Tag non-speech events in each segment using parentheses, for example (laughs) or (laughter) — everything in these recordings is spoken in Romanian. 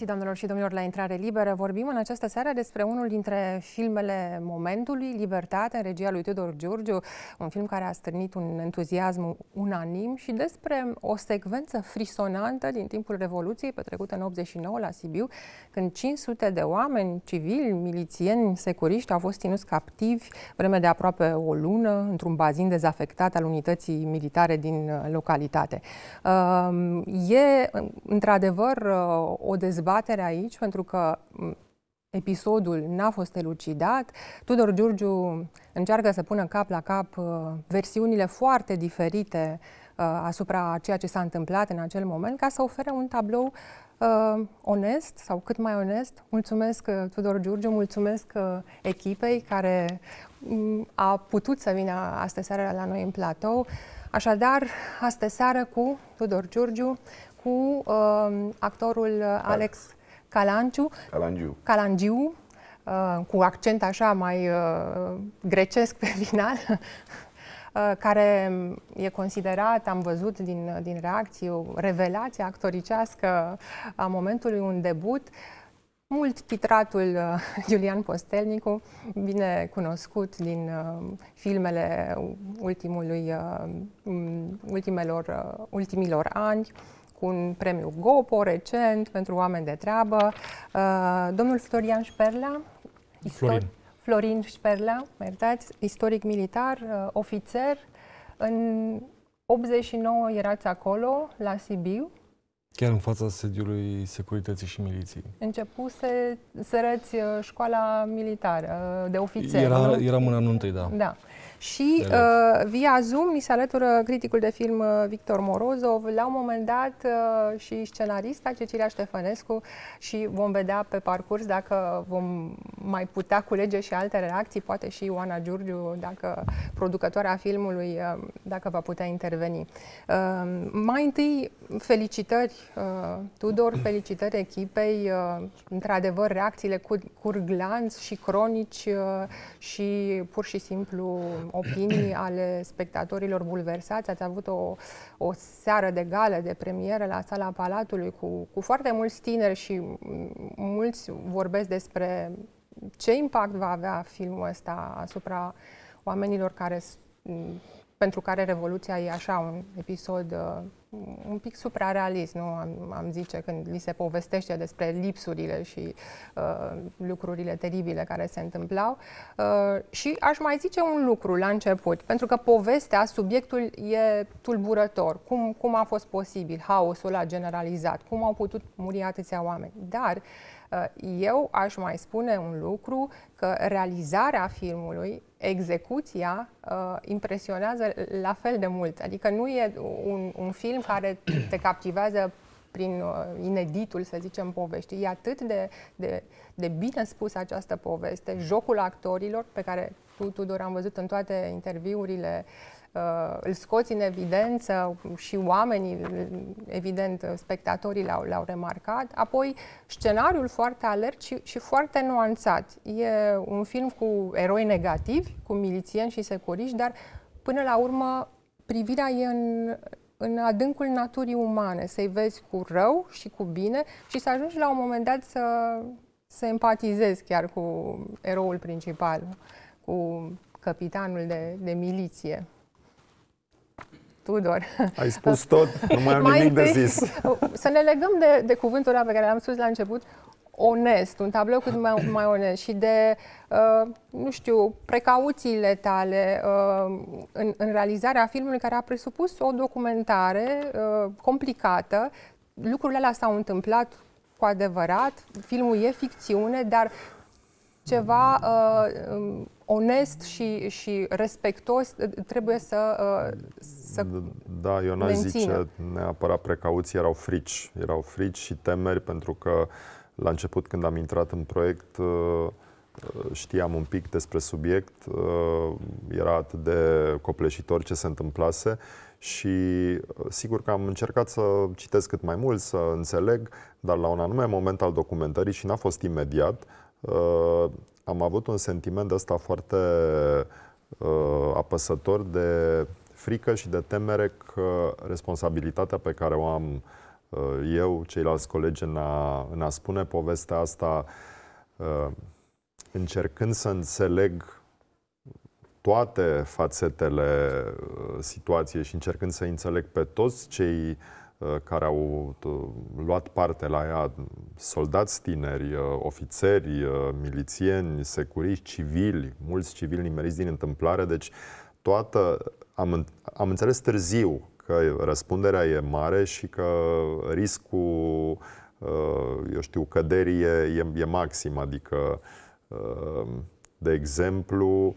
găsit, doamnelor și domnilor, la Intrare Liberă. Vorbim în această seară despre unul dintre filmele momentului, Libertate, în regia lui Tudor Giurgiu, un film care a strânit un entuziasm unanim și despre o secvență frisonantă din timpul Revoluției, petrecută în 89 la Sibiu, când 500 de oameni civili, milițieni, securiști au fost ținuți captivi vreme de aproape o lună într-un bazin dezafectat al unității militare din localitate. Ehm, e, într-adevăr, o dezbatere aici, pentru că episodul n-a fost elucidat. Tudor Giurgiu încearcă să pună cap la cap uh, versiunile foarte diferite uh, asupra ceea ce s-a întâmplat în acel moment, ca să ofere un tablou uh, onest sau cât mai onest. Mulțumesc uh, Tudor Giurgiu, mulțumesc uh, echipei care um, a putut să vină astă seară la noi în platou. Așadar, astă seară cu Tudor Giurgiu, cu uh, actorul Alex Calanciu, Calangiu, Calangiu uh, cu accent așa mai uh, grecesc pe final, (laughs) uh, care e considerat, am văzut din, din reacții, o revelație actoricească a momentului, un debut. Mult titratul uh, (laughs) Julian Postelnicu, bine cunoscut din uh, filmele ultimului, uh, ultimelor, uh, ultimilor ani, cu un premiu GOPO recent pentru oameni de treabă. Uh, domnul Florian Șperla, Florin. Florin Șperla, mă iertați, istoric militar, uh, ofițer. În 89 erați acolo, la Sibiu. Chiar în fața sediului Securității și Miliției. Începuse să răți uh, școala militară de ofițer. Era, nu? eram în anul întâi, da. Da. Și uh, via Zoom ni se alătură criticul de film uh, Victor Morozov, la un moment dat uh, și scenarista Cecilia Ștefănescu și vom vedea pe parcurs dacă vom mai putea culege și alte reacții, poate și Ioana Giurgiu, dacă producătoarea filmului, uh, dacă va putea interveni. Uh, mai întâi, felicitări uh, Tudor, (clears throat) felicitări echipei, uh, într-adevăr reacțiile curg, curg lanț și cronici uh, și pur și simplu opinii (clears throat) ale spectatorilor bulversați. Ați avut o, o seară de gală, de premieră la sala Palatului cu, cu foarte mulți tineri și mulți vorbesc despre ce impact va avea filmul ăsta asupra oamenilor care pentru care Revoluția e așa un episod uh, un pic suprarealist, nu am, am zice, când li se povestește despre lipsurile și uh, lucrurile teribile care se întâmplau. Uh, și aș mai zice un lucru la început, pentru că povestea, subiectul e tulburător. Cum, cum a fost posibil haosul a generalizat? Cum au putut muri atâția oameni? Dar uh, eu aș mai spune un lucru, că realizarea filmului execuția uh, impresionează la fel de mult. Adică nu e un, un film care te captivează prin uh, ineditul, să zicem, poveștii. E atât de, de, de bine spus această poveste, jocul actorilor, pe care tu, Tudor, am văzut în toate interviurile uh, uh, îl scoți în evidență și oamenii, evident, spectatorii l-au, l-au remarcat. Apoi, scenariul foarte alert și, și foarte nuanțat. E un film cu eroi negativi, cu milițieni și securiști, dar până la urmă privirea e în, în adâncul naturii umane, să-i vezi cu rău și cu bine și să ajungi la un moment dat să, să empatizezi chiar cu eroul principal, cu capitanul de, de miliție. Tudor. Ai spus tot, nu mai am mai nimic de zis. Să ne legăm de, de cuvântul ăla pe care l-am spus la început, onest, un tablou cât mai, mai onest și de, uh, nu știu, precauțiile tale uh, în, în realizarea filmului care a presupus o documentare uh, complicată. Lucrurile alea s-au întâmplat cu adevărat, filmul e ficțiune, dar ceva uh, um, onest și, și respectos trebuie să, uh, să Da, eu n-aș zice neapărat precauții, erau frici. Erau frici și temeri pentru că la început când am intrat în proiect uh, știam un pic despre subiect, uh, era atât de copleșitor ce se întâmplase și sigur că am încercat să citesc cât mai mult, să înțeleg, dar la un anume moment al documentării și n-a fost imediat, am avut un sentiment ăsta foarte uh, apăsător de frică și de temere că responsabilitatea pe care o am eu, ceilalți colegi, în a, în a spune povestea asta, încercând să înțeleg toate fațetele situației și încercând să înțeleg pe toți cei care au luat parte la ea, soldați tineri, ofițeri, milițieni, securiști, civili, mulți civili nimeriți din întâmplare, deci toată, am, am înțeles târziu că răspunderea e mare și că riscul, eu știu, căderii e, e, e maxim, adică, de exemplu,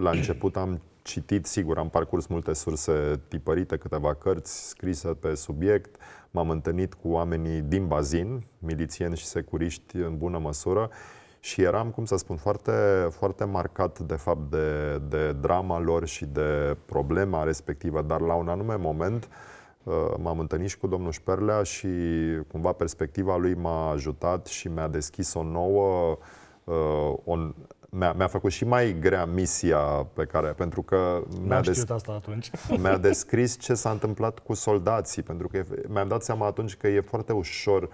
la început am citit, sigur, am parcurs multe surse tipărite, câteva cărți scrise pe subiect, m-am întâlnit cu oamenii din bazin, milițieni și securiști în bună măsură, și eram, cum să spun, foarte, foarte marcat de fapt de, de drama lor și de problema respectivă, dar la un anume moment uh, m-am întâlnit și cu domnul Șperlea și cumva perspectiva lui m-a ajutat și mi-a deschis o nouă, uh, o, mi-a, mi-a făcut și mai grea misia pe care, pentru că mi-a, des, asta atunci. (laughs) mi-a descris ce s-a întâmplat cu soldații, pentru că mi-am dat seama atunci că e foarte ușor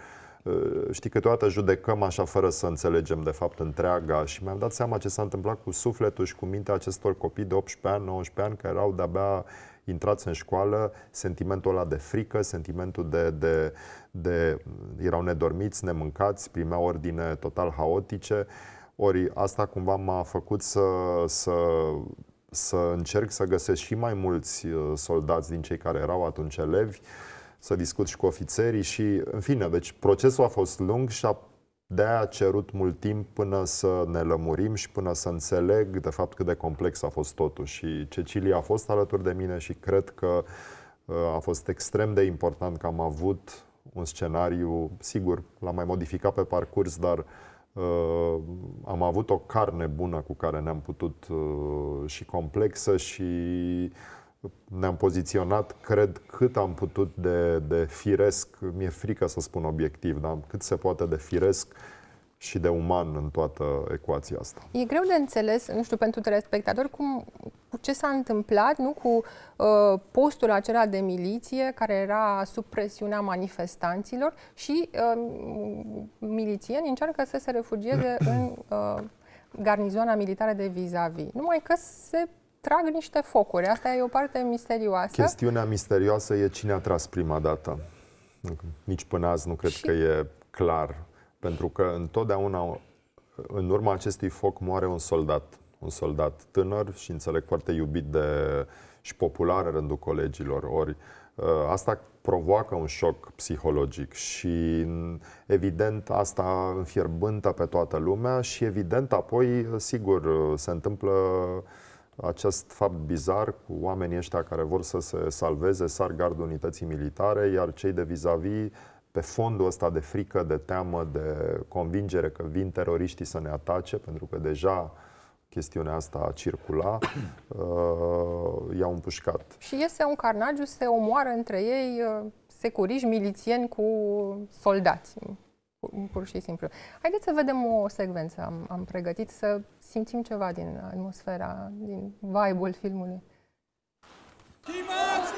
știi, câteodată judecăm așa fără să înțelegem de fapt întreaga și mi-am dat seama ce s-a întâmplat cu sufletul și cu mintea acestor copii de 18 ani, 19 ani, care erau de-abia intrați în școală, sentimentul ăla de frică, sentimentul de, de, de erau nedormiți, nemâncați, primeau ordine total haotice. Ori asta cumva m-a făcut să, să, să încerc să găsesc și mai mulți uh, soldați din cei care erau atunci elevi, să discut și cu ofițerii și, în fine, deci procesul a fost lung și a de a cerut mult timp până să ne lămurim și până să înțeleg de fapt cât de complex a fost totul. Și Cecilia a fost alături de mine și cred că uh, a fost extrem de important că am avut un scenariu, sigur, l-am mai modificat pe parcurs, dar uh, am avut o carne bună cu care ne-am putut uh, și complexă și ne-am poziționat, cred, cât am putut de, de firesc, mi-e frică să spun obiectiv, dar cât se poate de firesc și de uman în toată ecuația asta. E greu de înțeles, nu știu, pentru telespectatori, cum, cu ce s-a întâmplat, nu cu uh, postul acela de miliție care era sub presiunea manifestanților și uh, milițieni încearcă să se refugieze (clears throat) în uh, garnizoana militară de vis-a-vis. Numai că se trag niște focuri. Asta e o parte misterioasă. Chestiunea misterioasă e cine a tras prima dată. Nici până azi nu cred și... că e clar. Pentru că întotdeauna, în urma acestui foc, moare un soldat. Un soldat tânăr și înțeleg foarte iubit de și popular în rândul colegilor. Ori ă, asta provoacă un șoc psihologic și evident asta înfierbântă pe toată lumea și evident apoi, sigur, se întâmplă acest fapt bizar cu oamenii ăștia care vor să se salveze, sar gardul unității militare, iar cei de vis-a-vis pe fondul ăsta de frică, de teamă, de convingere că vin teroriștii să ne atace, pentru că deja chestiunea asta circula, (clears throat) uh, i-au împușcat. Și este un carnagiu, se omoară între ei uh, securiști, milițieni cu soldați pur și simplu. Haideți să vedem o secvență. Am, am pregătit să simțim ceva din atmosfera, din vibe-ul filmului. Stimați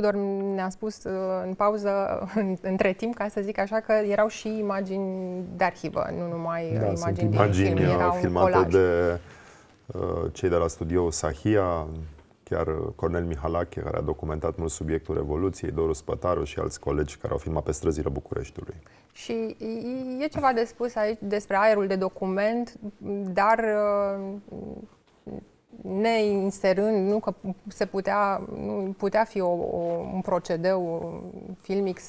Tudor ne-a spus uh, în pauză, (laughs) între timp, ca să zic așa, că erau și imagini de arhivă, nu numai da, imagini, imagini din film. Erau filmate de uh, cei de la studio Sahia, chiar Cornel Mihalache, care a documentat mult subiectul Revoluției, Doru Spătaru și alți colegi care au filmat pe străzile Bucureștiului. Și e ceva de spus aici despre aerul de document, dar uh, neinserând, nu că se putea, nu, putea fi o, o, un procedeu filmic,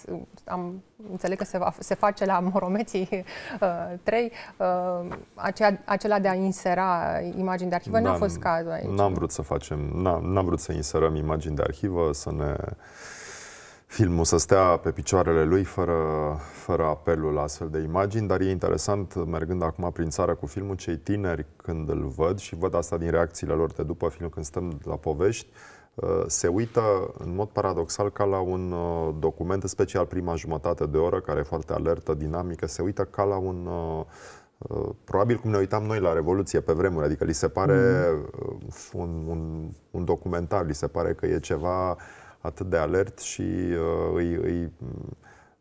am înțeleg că se, va, se face la Moromeții (laughs) uh, 3, uh, acea, acela de a insera imagini de arhivă, da, n-a fost cazul aici. N-am vrut să facem, n-am vrut să inserăm imagini de arhivă, să ne filmul să stea pe picioarele lui fără, fără apelul la astfel de imagini, dar e interesant, mergând acum prin țară cu filmul, cei tineri când îl văd și văd asta din reacțiile lor de după film când stăm la povești, uh, se uită în mod paradoxal ca la un uh, document, special prima jumătate de oră, care e foarte alertă, dinamică, se uită ca la un uh, probabil cum ne uitam noi la Revoluție pe vremuri, adică li se pare mm. un, un, un documentar, li se pare că e ceva atât de alert și uh, îi, îi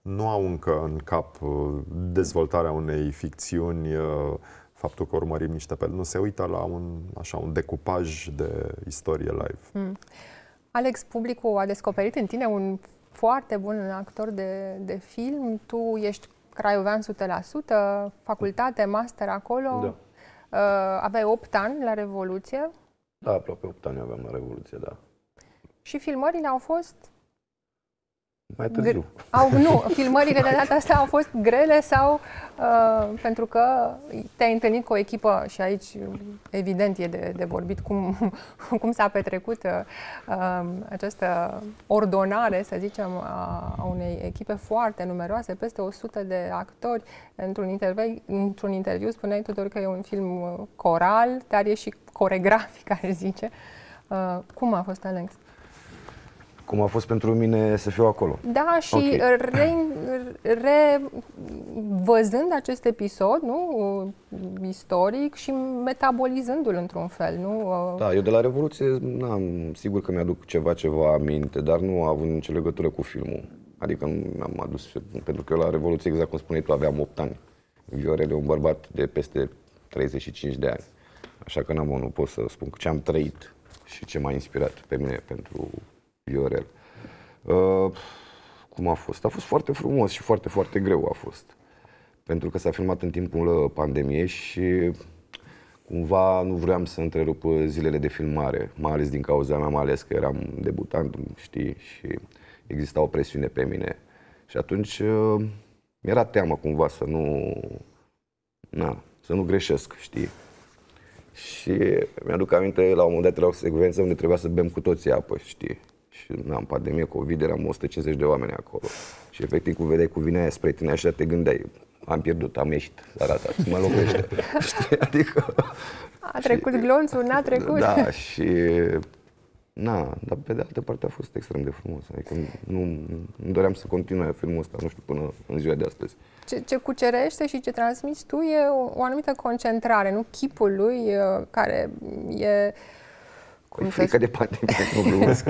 nu au încă în cap uh, dezvoltarea unei ficțiuni, uh, faptul că urmărim niște pe nu se uită la un, așa, un decupaj de istorie live. Mm. Alex, publicul a descoperit în tine un foarte bun actor de, de film. Tu ești craiovean 100%, facultate, master acolo. Da. Uh, aveai 8 ani la Revoluție. Da, aproape 8 ani aveam la Revoluție, da. Și filmările au fost mai târziu. Au, nu, filmările de data asta au fost grele sau uh, pentru că te-ai întâlnit cu o echipă și aici evident e de, de vorbit cum, (laughs) cum s-a petrecut uh, um, această ordonare, să zicem, a, a unei echipe foarte numeroase, peste 100 de actori. Într-un interviu, într-un interviu spuneai Tudor că e un film coral, dar e și coregrafic, (laughs) aș zice. Uh, cum a fost, Alex? Cum a fost pentru mine să fiu acolo. Da, și okay. re, re, văzând acest episod, nu, istoric și metabolizându-l într-un fel, nu? Da, eu de la Revoluție, n-am, sigur că mi-aduc ceva, ceva aminte, dar nu a avut nicio legătură cu filmul. Adică am adus, pentru că eu la Revoluție, exact cum spuneai tu, aveam 8 ani. Viorel e un bărbat de peste 35 de ani. Așa că n-am, nu pot să spun ce am trăit și ce m-a inspirat pe mine pentru Viorel. Uh, cum a fost? A fost foarte frumos și foarte, foarte greu a fost. Pentru că s-a filmat în timpul uh, pandemiei și cumva nu vreau să întrerup uh, zilele de filmare, mai ales din cauza mea, mai ales că eram debutant, știi, și exista o presiune pe mine. Și atunci uh, mi-era teamă cumva să nu, na, să nu greșesc, știi. Și mi-aduc aminte, la un moment dat era o secvență unde trebuia să bem cu toții apă, știi și în pandemie COVID eram 150 de oameni acolo. Și efectiv cu vedeai cu vina aia spre tine așa te gândeai, am pierdut, am ieșit, arată, mă locuiește. (laughs) Știi? Adică... A trecut și, glonțul, n-a trecut. Da, și Na, dar pe de altă parte a fost extrem de frumos. Adică nu, nu doream să continue filmul ăsta, nu știu, până în ziua de astăzi. Ce, ce cucerește și ce transmiți tu e o, o anumită concentrare, nu? Chipul lui, uh, care e Păi frică de pandemie, nu glumesc.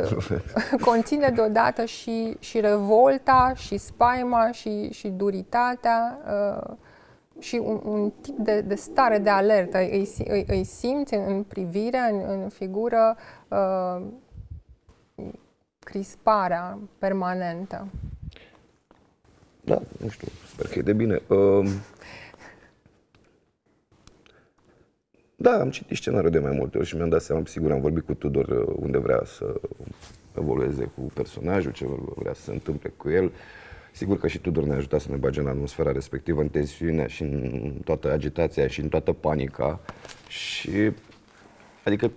(laughs) Conține deodată și, și revolta, și spaima, și, și duritatea uh, și un, un tip de, de stare de alertă. Îi, îi, îi simți în privire, în, în figură, uh, crisparea permanentă. Da, nu știu, sper că e de bine. Uh, Da, am citit scenariul de mai multe ori și mi-am dat seama, sigur, am vorbit cu Tudor uh, unde vrea să evolueze cu personajul, ce vrea să se întâmple cu el Sigur că și Tudor ne-a ajutat să ne bage în atmosfera respectivă, în tensiunea și în toată agitația și în toată panica. Și, adică,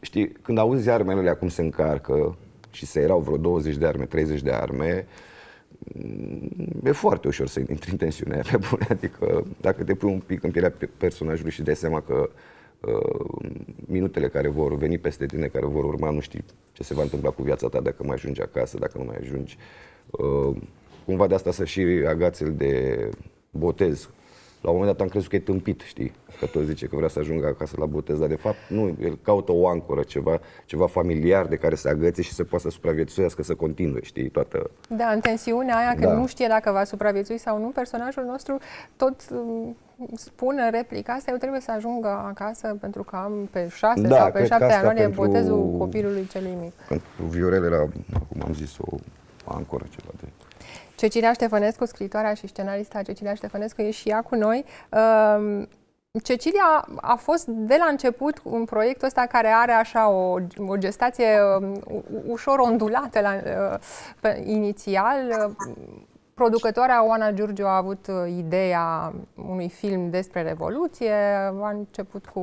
știi, când auzi armele acum se încarcă și se erau vreo 20 de arme, 30 de arme, e foarte ușor să intri în tensiunea (laughs) aia pe bune. Adică dacă te pui un pic în pielea personajului și dai seama că uh, minutele care vor veni peste tine, care vor urma, nu știi ce se va întâmpla cu viața ta dacă mai ajungi acasă, dacă nu mai ajungi. Uh, cumva de asta să și agațel de botez la un moment dat am crezut că e tâmpit, știi? Că tot zice că vrea să ajungă acasă la botez, dar de fapt nu, el caută o ancoră, ceva, ceva familiar de care să agățe și să poată să supraviețuiască, să continue, știi, toată... Da, în tensiunea aia, când da. nu știe dacă va supraviețui sau nu, personajul nostru tot um, spune în replica asta, eu trebuie să ajungă acasă pentru că am pe șase da, sau pe șapte ani pentru... botezul copilului celui mic. Pentru Viorel era, cum am zis, o ancoră, ceva de... Cecilia Ștefănescu, scritoarea și scenarista Cecilia Ștefănescu, e și ea cu noi. Um, Cecilia a fost de la început un proiect ăsta care are așa o, o gestație um, ușor ondulată la, uh, pe, inițial. Producătoarea Oana Giurgiu a avut uh, ideea unui film despre Revoluție. A început cu,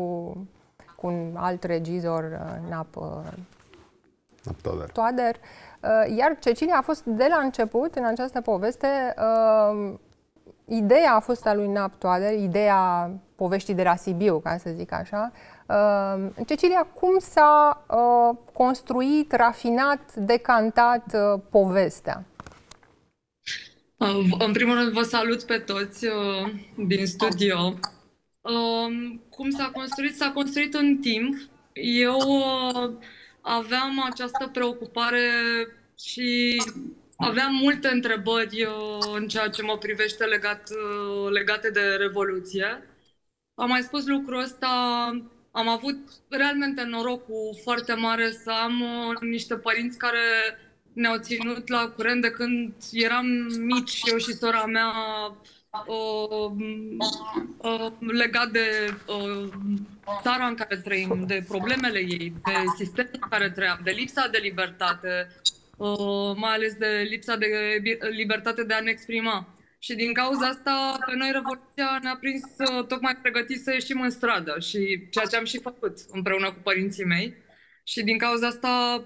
cu un alt regizor, uh, Nap, Nap Toader. Toader. Uh, iar Cecilia a fost de la început în această poveste, uh, ideea a fost a lui Nap Toader, ideea poveștii de la Sibiu, ca să zic așa. Uh, Cecilia, cum s-a construit, rafinat, decantat povestea? În primul rând vă salut pe toți din studio. Cum s-a construit? S-a construit în timp. Eu aveam această preocupare și aveam multe întrebări uh, în ceea ce mă privește legat, uh, legate de Revoluție. Am mai spus lucrul ăsta, am avut realmente norocul foarte mare să am uh, niște părinți care ne-au ținut la curent de când eram mici, eu și sora mea, uh, uh, legat de uh, țara în care trăim, de problemele ei, de sistemul în care trăim, de lipsa de libertate, uh, mai ales de lipsa de libertate de a ne exprima. Și din cauza asta, pe noi Revoluția ne-a prins uh, tocmai pregătit să ieșim în stradă și ceea ce am și făcut împreună cu părinții mei. Și din cauza asta,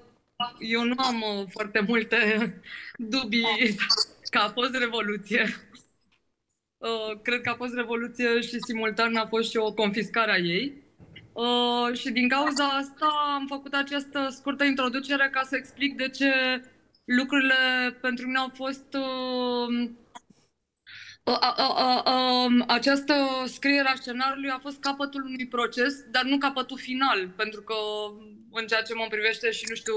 eu nu am uh, foarte multe dubii că a fost Revoluție. Uh, cred că a fost revoluție și simultan a fost și o confiscare a ei. Uh, și din cauza asta am făcut această scurtă introducere ca să explic de ce lucrurile pentru mine au fost uh, um, această scriere a scenariului a fost capătul unui proces, dar nu capătul final, pentru că în ceea ce mă privește și nu știu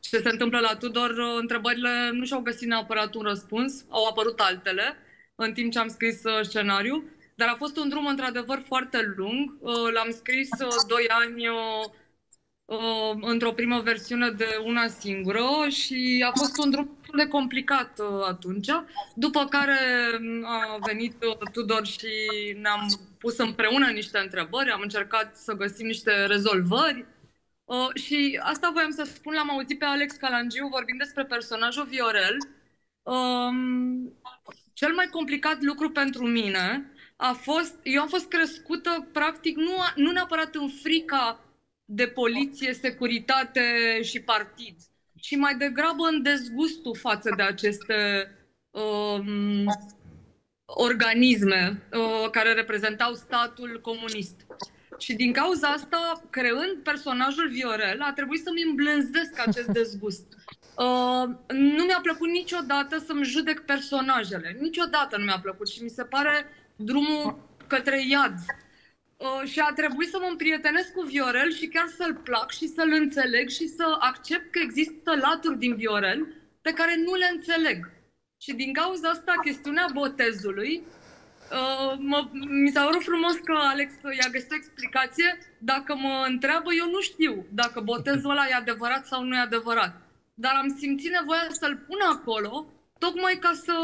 ce se întâmplă la Tudor, întrebările nu și-au găsit neapărat un răspuns, au apărut altele în timp ce am scris uh, scenariu, dar a fost un drum într-adevăr foarte lung. Uh, l-am scris uh, doi ani într-o primă versiune de una singură și a fost un drum de complicat atunci, după care mm, a venit Tudor și ne-am pus împreună niște întrebări, am încercat să găsim niște rezolvări și asta voiam să spun, l-am auzit pe Alex Calangiu vorbind despre personajul Viorel. Um, cel mai complicat lucru pentru mine a fost, eu am fost crescută practic nu, nu neapărat în frica de poliție, securitate și partid, ci mai degrabă în dezgustul față de aceste um, organisme uh, care reprezentau statul comunist. Și din cauza asta, creând personajul Viorel, a trebuit să-mi îmblânzesc acest (laughs) dezgust. Uh, nu mi-a plăcut niciodată să-mi judec personajele. Niciodată nu mi-a plăcut și mi se pare drumul către iad. Uh, și a trebuit să mă împrietenesc cu Viorel și chiar să-l plac și să-l înțeleg și să accept că există laturi din Viorel pe care nu le înțeleg. Și din cauza asta, chestiunea botezului, uh, mă, mi s-a părut frumos că Alex i-a găsit o explicație. Dacă mă întreabă, eu nu știu dacă botezul ăla e adevărat sau nu e adevărat dar am simțit nevoia să-l pun acolo, tocmai ca să,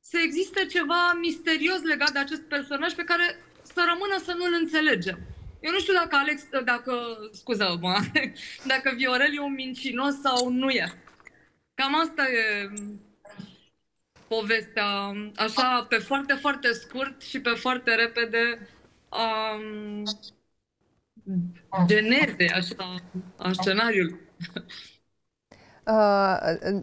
să existe ceva misterios legat de acest personaj pe care să rămână să nu-l înțelegem. Eu nu știu dacă Alex, dacă, scuză-mă, (laughs) dacă Viorel e un mincinos sau nu e. Cam asta e povestea, așa, pe foarte, foarte scurt și pe foarte repede, um, geneze, așa, a scenariului. (laughs) Uh,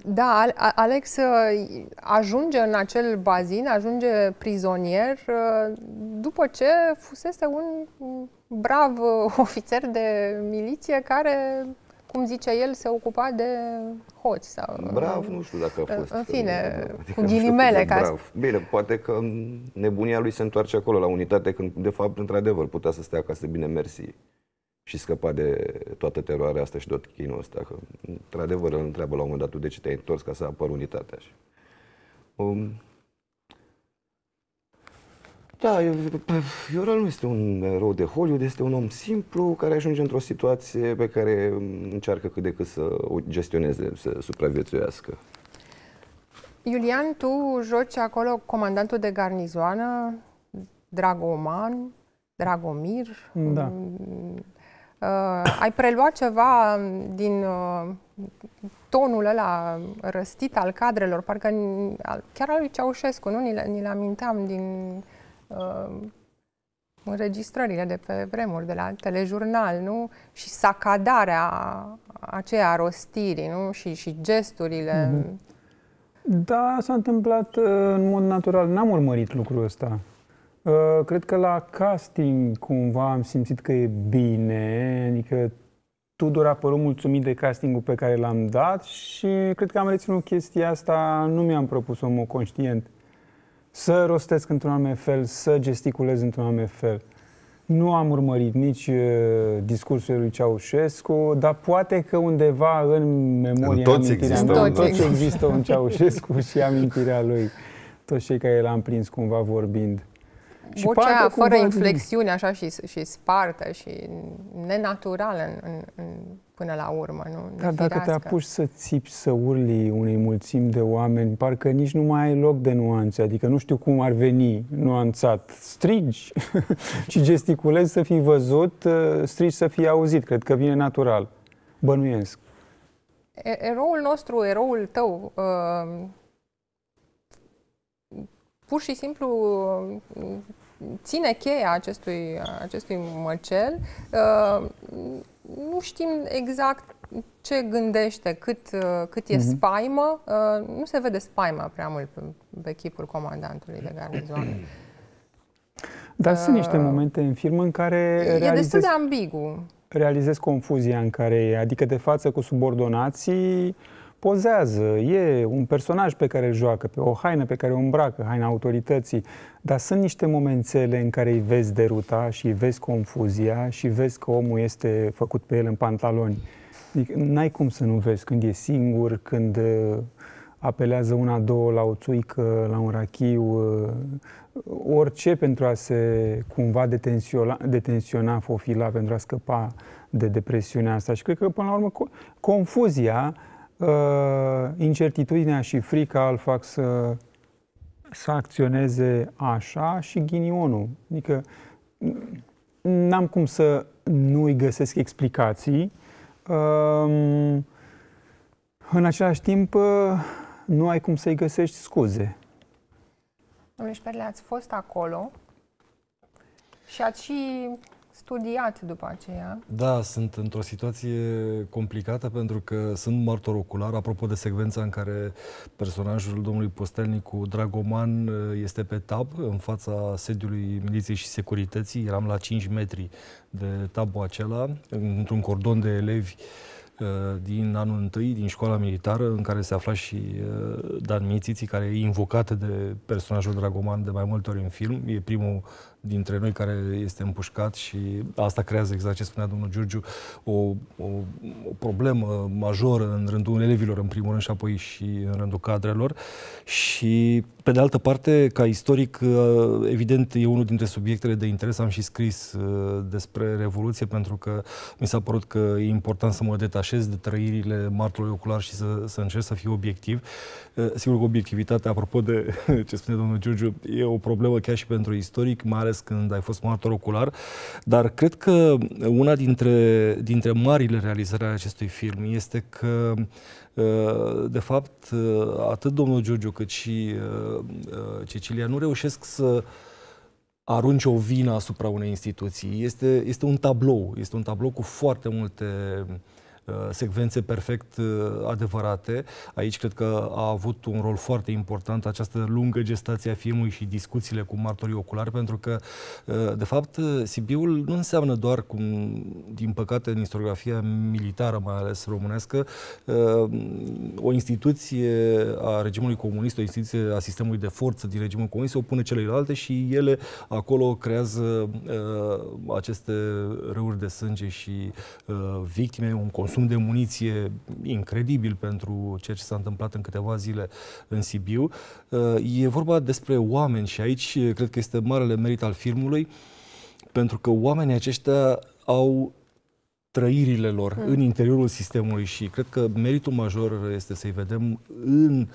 da, Alex uh, ajunge în acel bazin, ajunge prizonier uh, după ce fusese un brav ofițer de miliție care, cum zice el, se ocupa de hoți. Sau, brav, nu știu dacă a fost. În fine, adică cu ghilimele. Ca brav. Bine, poate că nebunia lui se întoarce acolo la unitate când, de fapt, într-adevăr, putea să stea acasă bine mersi și scăpa de toată teroarea asta și tot chinul ăsta. Că, într-adevăr, îl întreabă la un moment dat, de ce te-ai întors ca să apăr unitatea. Și, um, da, Ioral nu este un erou de Hollywood, este un om simplu care ajunge într-o situație pe care încearcă cât de cât să o gestioneze, să supraviețuiască. Iulian, tu joci acolo comandantul de garnizoană, Dragoman, Dragomir. Da. Mm, Uh, ai preluat ceva din uh, tonul ăla răstit al cadrelor, parcă chiar al lui Ceaușescu, nu? Ni le, ni le aminteam din uh, înregistrările de pe vremuri, de la telejurnal, nu? Și sacadarea aceea rostirii, nu? Și, și gesturile. Mm-hmm. Da, s-a întâmplat uh, în mod natural. N-am urmărit lucrul ăsta. Uh, cred că la casting cumva am simțit că e bine, adică Tudor a părut mulțumit de castingul pe care l-am dat și cred că am reținut chestia asta, nu mi-am propus-o în mod conștient. Să rostesc într-un anume fel, să gesticulez într-un anume fel. Nu am urmărit nici uh, discursul lui Ceaușescu, dar poate că undeva în memoria, în toți există, în toți există un Ceaușescu și amintirea lui. Toți cei care l-am prins cumva vorbind. Și vocea fără inflexiune, așa, și, și spartă și nenaturală în, în, în, până la urmă, nu? Dar dacă te apuci să țipi, să urli unei mulțimi de oameni, parcă nici nu mai ai loc de nuanțe, adică nu știu cum ar veni nuanțat. Strigi (laughs) și gesticulezi să fii văzut, uh, strigi să fii auzit, cred că vine natural. Bănuiesc. Eroul nostru, eroul tău, uh pur și simplu ține cheia acestui, acestui măcel. Uh, nu știm exact ce gândește, cât, uh, cât e mm-hmm. spaimă. Uh, nu se vede spaima prea mult pe, pe chipul comandantului de garnizoană. Dar uh, sunt niște momente în film în care E realizez, destul de ambigu. Realizez confuzia în care e, adică de față cu subordonații, pozează, e un personaj pe care îl joacă, pe o haină pe care o îmbracă, haina autorității, dar sunt niște momențele în care îi vezi deruta și îi vezi confuzia și vezi că omul este făcut pe el în pantaloni. Adică n-ai cum să nu vezi când e singur, când uh, apelează una, două la o țuică, la un rachiu, uh, orice pentru a se cumva detensiona, detensiona fofila, pentru a scăpa de depresiunea asta. Și cred că, până la urmă, confuzia uh, incertitudinea și frica îl fac să, să acționeze așa și ghinionul. Adică n-am cum să nu-i găsesc explicații. Uh, în același timp, uh, nu ai cum să-i găsești scuze. Domnule Șperle, ați fost acolo și ați și studiat după aceea. Da, sunt într-o situație complicată pentru că sunt martor ocular. Apropo de secvența în care personajul domnului Postelnicu Dragoman este pe tab în fața sediului miliției și securității. Eram la 5 metri de tabul acela, într-un cordon de elevi uh, din anul întâi, din școala militară, în care se afla și uh, Dan Mițiții, care e invocat de personajul Dragoman de mai multe ori în film. E primul dintre noi care este împușcat și asta creează, exact ce spunea domnul Giurgiu, o, o, o problemă majoră în rândul elevilor, în primul rând, și apoi și în rândul cadrelor. Și, pe de altă parte, ca istoric, uh, evident, e unul dintre subiectele de interes. Am și scris uh, despre Revoluție, pentru că mi s-a părut că e important să mă detașez de trăirile martorului ocular și să, să încerc să fiu obiectiv. Uh, sigur că obiectivitatea, apropo de (laughs) ce spune domnul Giurgiu, e o problemă chiar și pentru istoric, mai ales ales când ai fost martor ocular, dar cred că una dintre, dintre marile realizări ale acestui film este că uh, de fapt, uh, atât domnul Giurgiu cât și Cecilia nu reușesc să arunce o vină asupra unei instituții. Este, este un tablou, este un tablou cu foarte multe Uh, secvențe perfect uh, adevărate. Aici cred că a avut un rol foarte important această lungă gestație a filmului și discuțiile cu martorii oculari, pentru că, uh, de fapt, Sibiul nu înseamnă doar, cum, din păcate, în istoriografia militară, mai ales românească, o instituție a regimului comunist, o instituție a sistemului de forță din regimul comunist, se opune celelalte și ele acolo creează aceste râuri de sânge și victime, un consum consum de muniție incredibil pentru ceea ce s-a întâmplat în câteva zile în Sibiu. Uh, e vorba despre oameni și aici cred că este marele merit al filmului, pentru că oamenii aceștia au trăirile lor mm. în interiorul sistemului și cred că meritul major este să-i vedem în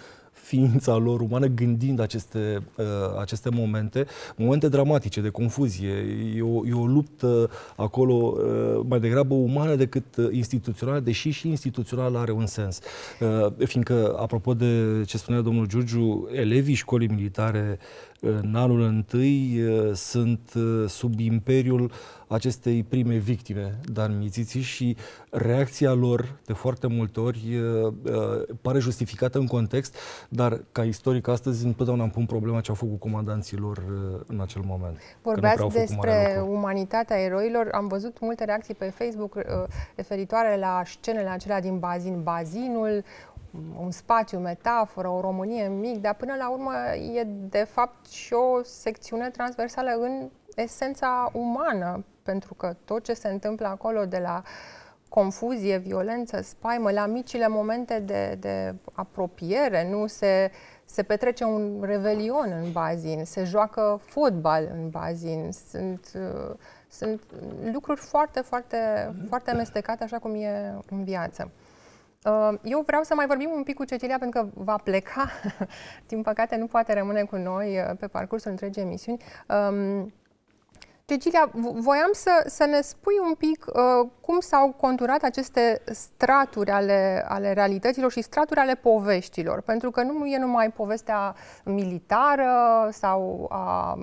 ființa lor umană gândind aceste, uh, aceste momente, momente dramatice de confuzie. E o, e o luptă acolo uh, mai degrabă umană decât instituțională, deși și instituțional are un sens. Uh, fiindcă, apropo de ce spunea domnul Giurgiu, elevii școlii militare în anul întâi uh, sunt uh, sub imperiul acestei prime victime, Dan Mițiții, și reacția lor, de foarte multe ori, uh, pare justificată în context, dar ca istoric astăzi întotdeauna îmi pun problema ce au făcut comandanții lor în acel moment. Vorbeați despre umanitatea eroilor. Am văzut multe reacții pe Facebook referitoare la scenele acelea din bazin. Bazinul, un spațiu, metaforă, o Românie mic, dar până la urmă e de fapt și o secțiune transversală în esența umană, pentru că tot ce se întâmplă acolo de la confuzie, violență, spaimă, la micile momente de, de apropiere, nu se, se petrece un revelion în bazin, se joacă fotbal în bazin, sunt, uh, sunt lucruri foarte, foarte, foarte amestecate, așa cum e în viață. Uh, eu vreau să mai vorbim un pic cu Cecilia pentru că va pleca. (laughs) Din păcate nu poate rămâne cu noi uh, pe parcursul întregii emisiuni. Um, Cecilia, voiam să, să ne spui un pic uh, cum s-au conturat aceste straturi ale, ale realităților și straturi ale poveștilor, pentru că nu e numai povestea militară sau a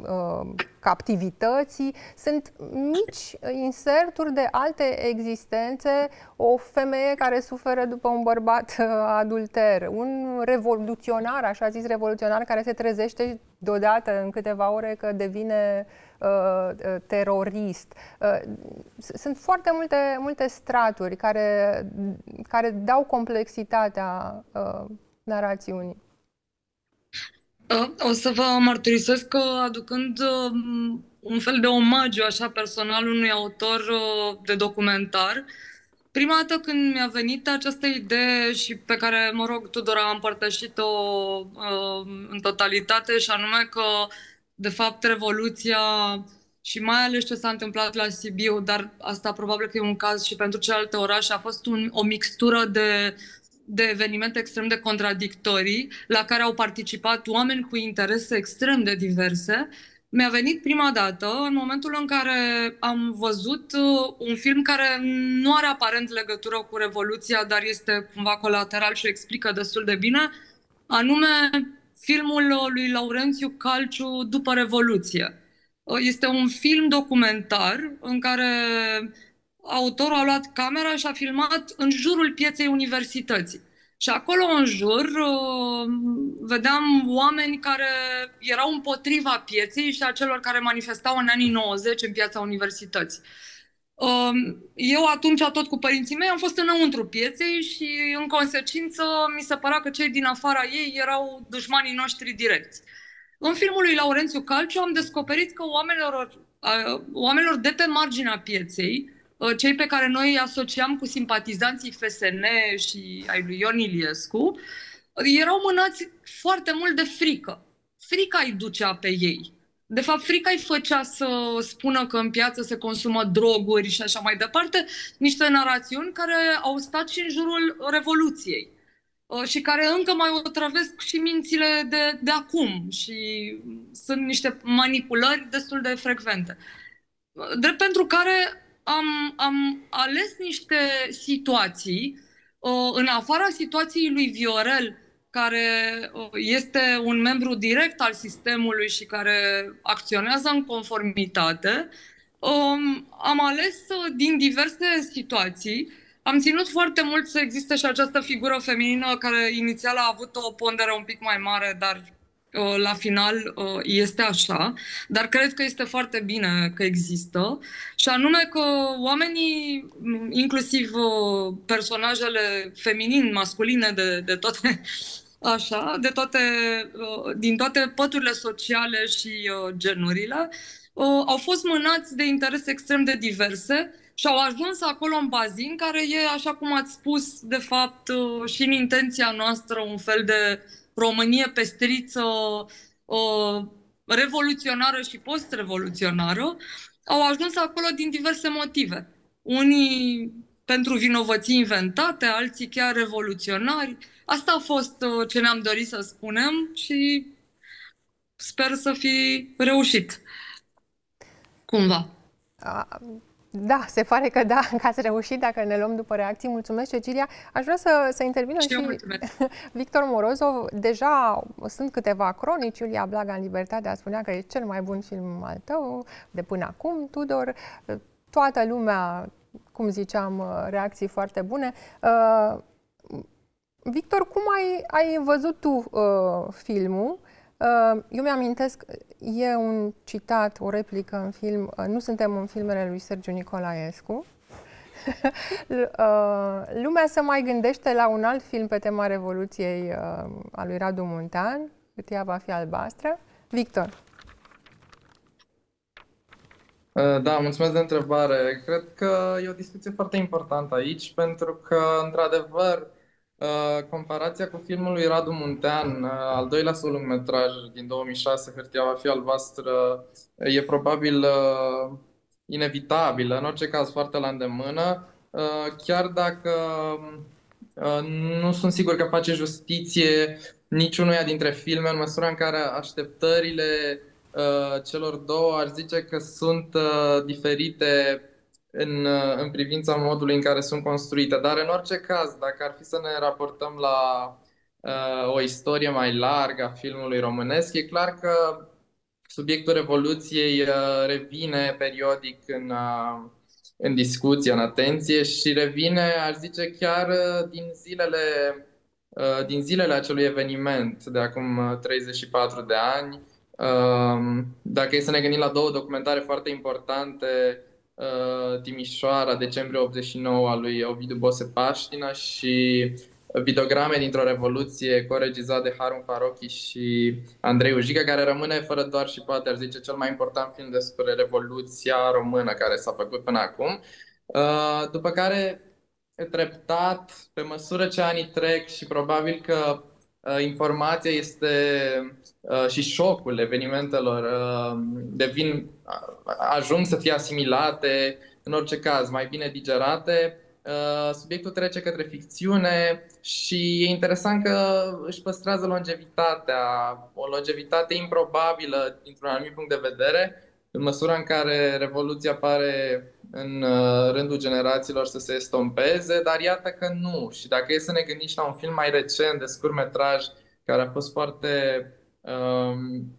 uh, captivității, sunt mici inserturi de alte existențe, o femeie care suferă după un bărbat uh, adulter, un revoluționar, așa zis revoluționar, care se trezește deodată în câteva ore că devine uh, Uh, uh, terorist. Uh, sunt foarte multe, multe straturi care, care dau complexitatea narațiunii. O să vă mărturisesc că aducând un fel de omagiu așa personal unui autor de documentar, Prima dată când mi-a venit această idee și pe care, mă rog, Tudor a împărtășit-o uh, în totalitate și anume că de fapt, Revoluția și mai ales ce s-a întâmplat la Sibiu, dar asta probabil că e un caz și pentru celelalte orașe, a fost un, o mixtură de, de evenimente extrem de contradictorii, la care au participat oameni cu interese extrem de diverse. Mi-a venit prima dată în momentul în care am văzut uh, un film care nu are aparent legătură cu Revoluția, dar este cumva colateral și explică destul de bine, anume filmul lui Laurențiu Calciu după Revoluție. Este un film documentar în care autorul a luat camera și a filmat în jurul pieței universității. Și acolo în jur uh, vedeam oameni care erau împotriva pieței și a celor care manifestau în anii 90 în piața universității. Um, eu atunci, tot cu părinții mei, am fost înăuntru pieței și, în consecință, mi se părea că cei din afara ei erau dușmanii noștri direcți. În filmul lui Laurențiu Calciu am descoperit că oamenilor, oamenilor de pe marginea pieței, cei pe care noi îi asociam cu simpatizanții FSN și ai lui Ion Iliescu, erau mânați foarte mult de frică. Frica îi ducea pe ei. De fapt, frica îi făcea să spună că în piață se consumă droguri și așa mai departe, niște narațiuni care au stat și în jurul Revoluției. și care încă mai otrăvesc și mințile de, de acum și sunt niște manipulări destul de frecvente. Drept pentru care am, am ales niște situații, în afara situației lui Viorel, care este un membru direct al sistemului și care acționează în conformitate, am ales din diverse situații. Am ținut foarte mult să existe și această figură feminină care inițial a avut o pondere un pic mai mare, dar la final este așa, dar cred că este foarte bine că există. Și anume că oamenii, inclusiv personajele feminin, masculine de, de toate așa, de toate, din toate păturile sociale și genurile, au fost mânați de interese extrem de diverse și au ajuns acolo în bazin, care e, așa cum ați spus, de fapt, și în intenția noastră, un fel de Românie pestriță, revoluționară și post-revoluționară, au ajuns acolo din diverse motive. Unii pentru vinovății inventate, alții chiar revoluționari. Asta a fost uh, ce ne-am dorit să spunem și sper să fi reușit. Cumva. Da, se pare că da, (laughs) că ați reușit dacă ne luăm după reacții. Mulțumesc, Cecilia. Aș vrea să, să intervină și, și (laughs) Victor Morozov. Deja sunt câteva cronici. Iulia Blaga în Libertatea spunea că e cel mai bun film al tău de până acum. Tudor, toată lumea, cum ziceam, reacții foarte bune. Uh, Victor, cum ai, ai văzut tu uh, filmul? Uh, eu mi-amintesc, e un citat, o replică în film, uh, nu suntem în filmele lui Sergiu Nicolaescu. (laughs) Uh, lumea se mai gândește la un alt film pe tema Revoluției a lui Radu Muntean, cât ea va fi albastră. Victor. Da, mulțumesc de întrebare. Cred că e o discuție foarte importantă aici, pentru că, într-adevăr, Uh, comparația cu filmul lui Radu Muntean, uh, al doilea său lungmetraj din 2006, Hârtia va fi albastră, e probabil uh, inevitabilă, în orice caz foarte la îndemână, uh, chiar dacă uh, nu sunt sigur că face justiție niciunuia dintre filme, în măsura în care așteptările uh, celor două aș zice că sunt diferite în, uh, în privința modului în care sunt construite. Dar în orice caz, dacă ar fi să ne raportăm la uh, o istorie mai largă a filmului românesc, e clar că subiectul Revoluției uh, revine periodic în, uh, în discuție, în atenție și revine, aș zice, chiar uh, din zilele uh, din zilele acelui eveniment de acum 34 de ani. Dacă e să ne gândim la două documentare foarte importante Uh, Timișoara, decembrie 89, a lui Ovidiu Bose Paștina și videograme dintr-o revoluție coregizat de Harun Farochi și Andrei Ujica, care rămâne fără doar și poate ar zice cel mai important film despre Revoluția Română care s-a făcut până acum. Uh, după care, treptat, pe măsură ce anii trec și probabil că uh, informația este Uh, și șocul evenimentelor uh, devin, ajung să fie asimilate, în orice caz, mai bine digerate, uh, subiectul trece către ficțiune și e interesant că își păstrează longevitatea, o longevitate improbabilă dintr-un anumit punct de vedere, în măsura în care Revoluția pare în rândul generațiilor să se estompeze, dar iată că nu. Și dacă e să ne gândim și la un film mai recent de scurtmetraj care a fost foarte Um,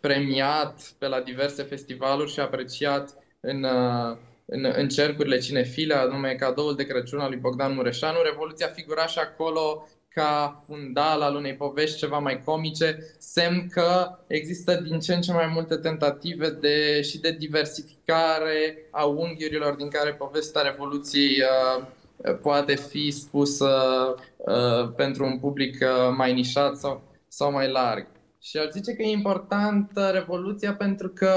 premiat pe la diverse festivaluri și apreciat în, uh, în, în cercurile cinefile, anume cadoul de Crăciun al lui Bogdan Mureșanu. Revoluția figura și acolo ca fundal al unei povești ceva mai comice, semn că există din ce în ce mai multe tentative de, și de diversificare a unghiurilor din care povestea Revoluției uh, poate fi spusă uh, pentru un public uh, mai nișat sau, sau mai larg. Și ar zice că e importantă Revoluția pentru că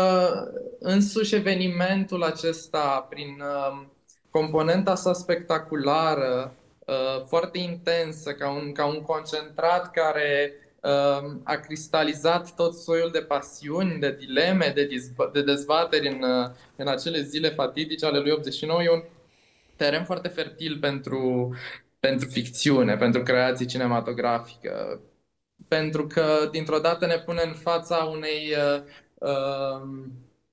însuși evenimentul acesta, prin uh, componenta sa spectaculară, uh, foarte intensă, ca un, ca un concentrat care uh, a cristalizat tot soiul de pasiuni, de dileme, de, de dezbateri în, uh, în acele zile fatidice ale lui 89, e un teren foarte fertil pentru pentru ficțiune, pentru creație cinematografică, pentru că dintr-o dată ne pune în fața unei uh, uh,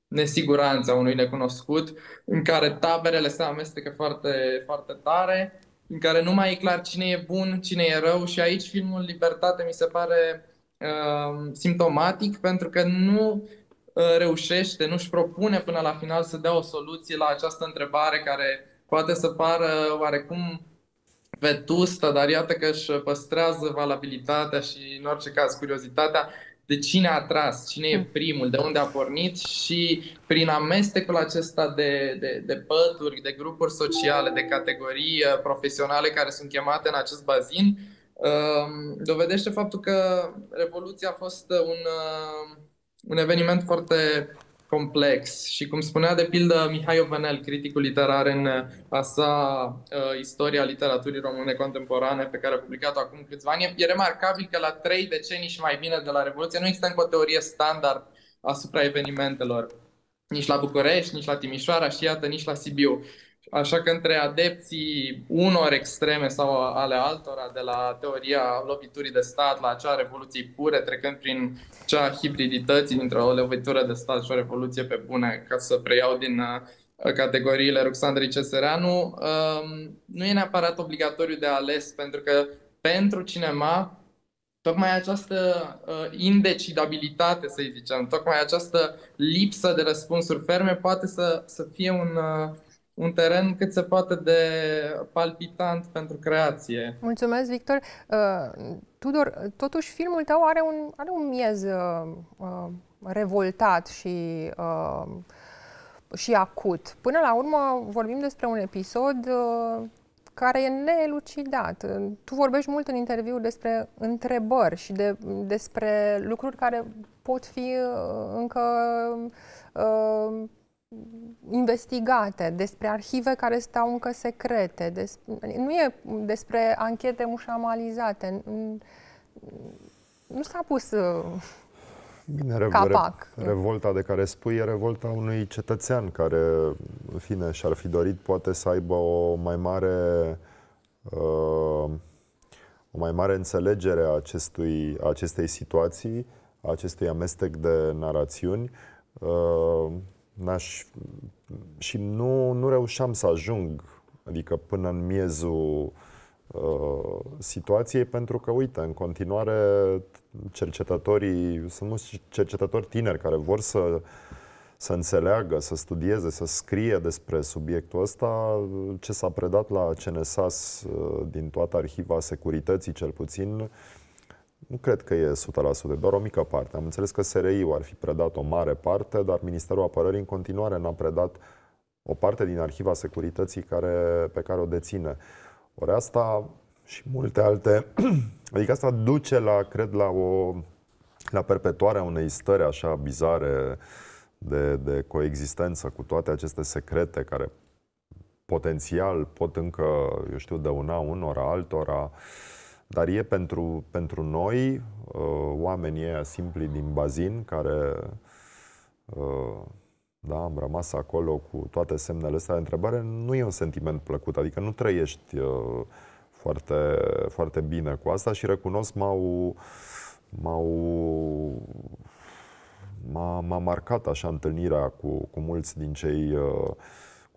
nesiguranțe, a unui necunoscut, în care taberele se amestecă foarte, foarte tare, în care nu mai e clar cine e bun, cine e rău. Și aici filmul Libertate mi se pare uh, simptomatic pentru că nu uh, reușește, nu-și propune până la final să dea o soluție la această întrebare care poate să pară oarecum vetustă, dar iată că își păstrează valabilitatea și, în orice caz, curiozitatea de cine a tras, cine e primul, de unde a pornit și prin amestecul acesta de, de, de pături, de grupuri sociale, de categorii uh, profesionale care sunt chemate în acest bazin, um, dovedește faptul că Revoluția a fost un, uh, un eveniment foarte complex și cum spunea de pildă Mihai Ovanel, criticul literar în uh, a sa uh, istoria literaturii române contemporane pe care a publicat-o acum câțiva ani, e remarcabil că la trei decenii și mai bine de la Revoluție nu există încă o teorie standard asupra evenimentelor. Nici la București, nici la Timișoara și iată, nici la Sibiu. Așa că între adepții unor extreme sau ale altora, de la teoria loviturii de stat la acea revoluție pure, trecând prin cea hibridității dintre o lovitură de stat și o revoluție pe bune, ca să preiau din uh, categoriile Ruxandrei Cesereanu, um, nu e neapărat obligatoriu de ales, pentru că pentru cinema tocmai această uh, indecidabilitate, să zicem, tocmai această lipsă de răspunsuri ferme poate să, să fie un, uh, un teren cât se poate de palpitant pentru creație. Mulțumesc, Victor. Uh, Tudor, totuși filmul tău are un, are un miez uh, uh, revoltat și, uh, și acut. Până la urmă vorbim despre un episod uh, care e neelucidat. Tu vorbești mult în interviu despre întrebări și de, despre lucruri care pot fi uh, încă uh, investigate, despre arhive care stau încă secrete, des, nu e despre anchete mușamalizate. Nu s-a pus uh, Bine, re- capac. Re- revolta de care spui e revolta unui cetățean care, în fine, și-ar fi dorit poate să aibă o mai mare uh, o mai mare înțelegere a, acestui, a acestei situații, a acestui amestec de narațiuni. Uh, n-aș, și nu, nu reușeam să ajung, adică până în miezul uh, situației, pentru că, uite, în continuare cercetătorii, sunt mulți cercetători tineri care vor să, să înțeleagă, să studieze, să scrie despre subiectul ăsta, ce s-a predat la CNSAS uh, din toată arhiva securității, cel puțin, nu cred că e 100%, doar o mică parte. Am înțeles că SRI-ul ar fi predat o mare parte, dar Ministerul Apărării în continuare n-a predat o parte din arhiva securității care, pe care o deține. Ori asta și multe alte, (clears throat) adică asta duce la, cred, la o la perpetuarea unei stări așa bizare de, de coexistență cu toate aceste secrete care potențial pot încă, eu știu, dăuna unora, altora. Uh, dar e pentru, pentru noi, uh, oamenii ăia simpli din bazin, care uh, da, am rămas acolo cu toate semnele astea. De întrebare, nu e un sentiment plăcut, adică nu trăiești uh, foarte, foarte bine cu asta și recunosc m-au, m-au m-a, m-a marcat așa întâlnirea cu, cu mulți din cei uh,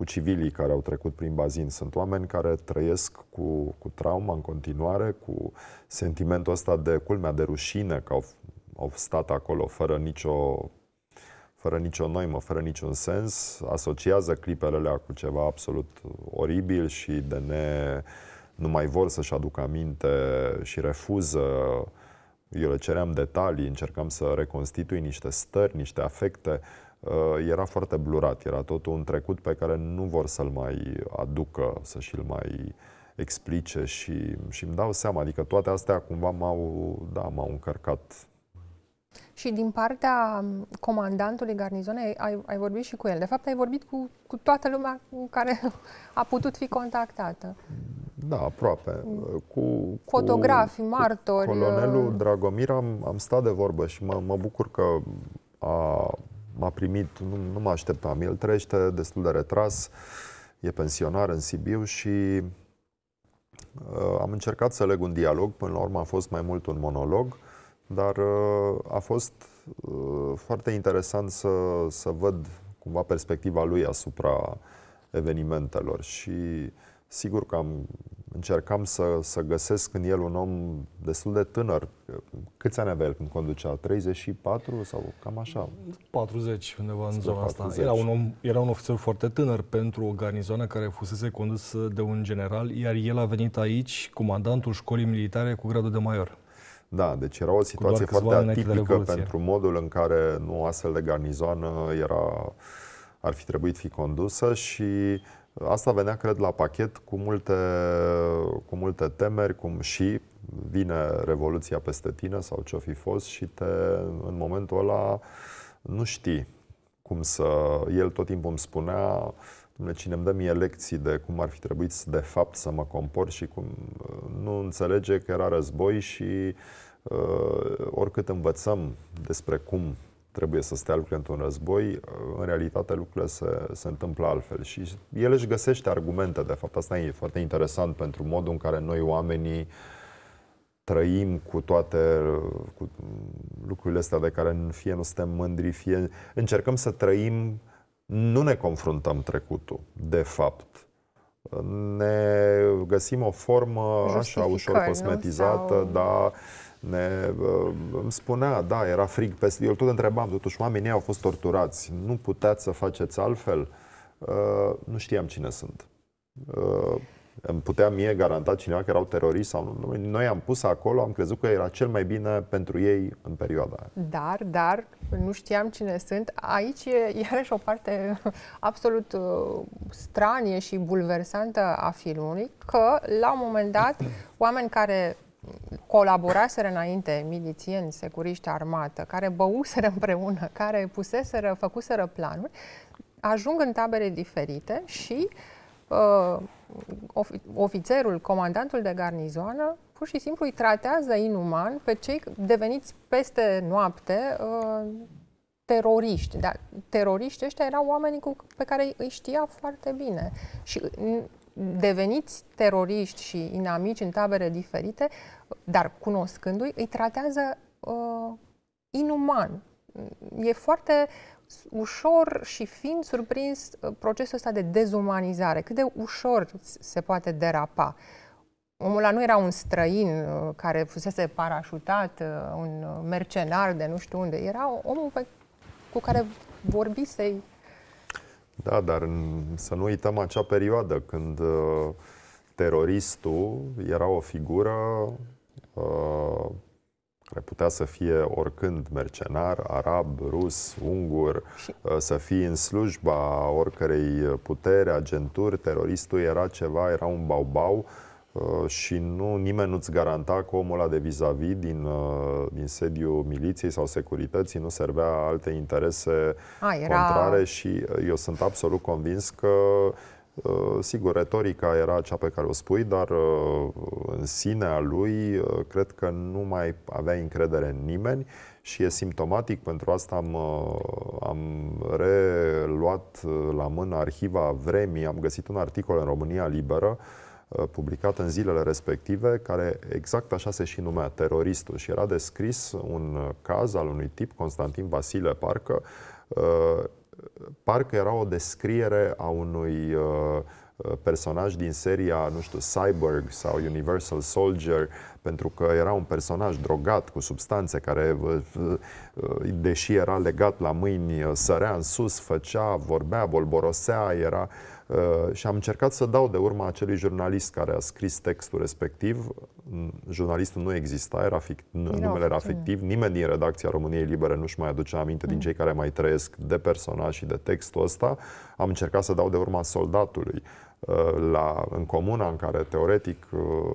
cu civilii care au trecut prin bazin. Sunt oameni care trăiesc cu, cu trauma în continuare, cu sentimentul ăsta de culmea, de rușine, că au, au stat acolo fără nicio, fără nicio noimă, fără niciun sens, asociază clipele alea cu ceva absolut oribil și de ne nu mai vor să-și aducă aminte și refuză eu le ceream detalii, încercam să reconstitui niște stări, niște afecte. Uh, era foarte blurat, era totul un trecut pe care nu vor să-l mai aducă, să și-l mai explice și, și îmi dau seama, adică toate astea cumva m-au, da, m-au încărcat. Și din partea comandantului garnizonei ai, ai vorbit și cu el. De fapt, ai vorbit cu, cu toată lumea cu care (laughs) a putut fi contactată. Da, aproape. Cu, Fotografi, cu, martori. Cu colonelul uh, Dragomir am, am stat de vorbă și mă, mă bucur că a m-a primit, nu, nu mă așteptam. El trăiește destul de retras, e pensionar în Sibiu și am încercat să leg un dialog, până la urmă a fost mai mult un monolog, dar a fost foarte interesant să, să văd cumva perspectiva lui asupra evenimentelor și sigur că am încercam să, să găsesc în el un om destul de tânăr. Câți ani avea el când conducea? 34 sau cam așa? 40, undeva în zona 40. asta. Era un, om, era un ofițer foarte tânăr pentru o garnizoană care fusese condusă de un general, iar el a venit aici, comandantul școlii militare cu gradul de major. Da, deci era o situație foarte atipică pentru modul în care nu astfel de garnizoană era, ar fi trebuit fi condusă și Asta venea, cred, la pachet cu multe, cu multe temeri, cum și vine Revoluția peste tine sau ce-o fi fost și te, în momentul ăla nu știi cum să... El tot timpul îmi spunea, cine îmi dă mie lecții de cum ar fi trebuit de fapt să mă compor și cum nu înțelege că era război și uh, oricât învățăm despre cum trebuie să stea lucrurile într-un război, în realitate lucrurile se, se întâmplă altfel. Și el își găsește argumente, de fapt, asta e foarte interesant pentru modul în care noi oamenii trăim cu toate cu lucrurile astea de care fie nu suntem mândri, fie încercăm să trăim, nu ne confruntăm trecutul, de fapt. Ne găsim o formă așa ușor cosmetizată, Sau... dar ne, îmi spunea, da, era frig peste... Eu tot întrebam, totuși, oamenii au fost torturați. Nu puteți să faceți altfel? Uh, nu știam cine sunt. Uh, îmi putea mie garanta cineva că erau teroriști sau nu. Noi am pus acolo, am crezut că era cel mai bine pentru ei în perioada aia. Dar, dar, nu știam cine sunt. Aici e iarăși o parte absolut uh, stranie și bulversantă a filmului, că la un moment dat oameni care colaboraseră înainte milițieni, securiști, armată, care băuseră împreună, care puseseră, făcuseră planuri, ajung în tabere diferite și uh, ofițerul, comandantul de garnizoană, pur și simplu îi tratează inuman pe cei deveniți peste noapte uh, teroriști. Dar teroriști ăștia erau oamenii cu, pe care îi știa foarte bine. Și deveniți teroriști și inamici în tabere diferite, dar cunoscându-i, îi tratează uh, inuman. E foarte ușor și fiind surprins uh, procesul ăsta de dezumanizare, cât de ușor se poate derapa. Omul ăla nu era un străin uh, care fusese parașutat, uh, un mercenar de nu știu unde, era omul pe, cu care vorbisei da, dar să nu uităm acea perioadă când uh, teroristul era o figură uh, care putea să fie oricând mercenar, arab, rus, ungur, uh, să fie în slujba oricărei puteri, agenturi. Teroristul era ceva, era un baubau Uh, și nu, nimeni nu-ți garanta că omul ăla de vis-a-vis din, uh, din sediul miliției sau securității nu servea alte interese A, era... contrare și uh, eu sunt absolut convins că Sigur, retorica era cea pe care o spui, dar în sinea lui cred că nu mai avea încredere în nimeni și e simptomatic, pentru asta am, am reluat la mână arhiva vremii, am găsit un articol în România Liberă Uh, publicat în zilele respective, care exact așa se și numea, teroristul. Și era descris un uh, caz al unui tip, Constantin Vasile, parcă, uh, parcă era o descriere a unui personaj din seria, nu știu, Cyborg sau Universal Soldier, pentru că era un personaj drogat cu substanțe care, deși era legat la mâini, sărea în sus, făcea, vorbea, bolborosea, era Uh, și am încercat să dau de urma acelui jurnalist care a scris textul respectiv. Jurnalistul nu exista, era fic- numele era fictiv. Nimeni din redacția României Libere nu-și mai aduce aminte mm. din cei care mai trăiesc de personaj și de textul ăsta. Am încercat să dau de urma soldatului uh, la, în comuna în care, teoretic, uh,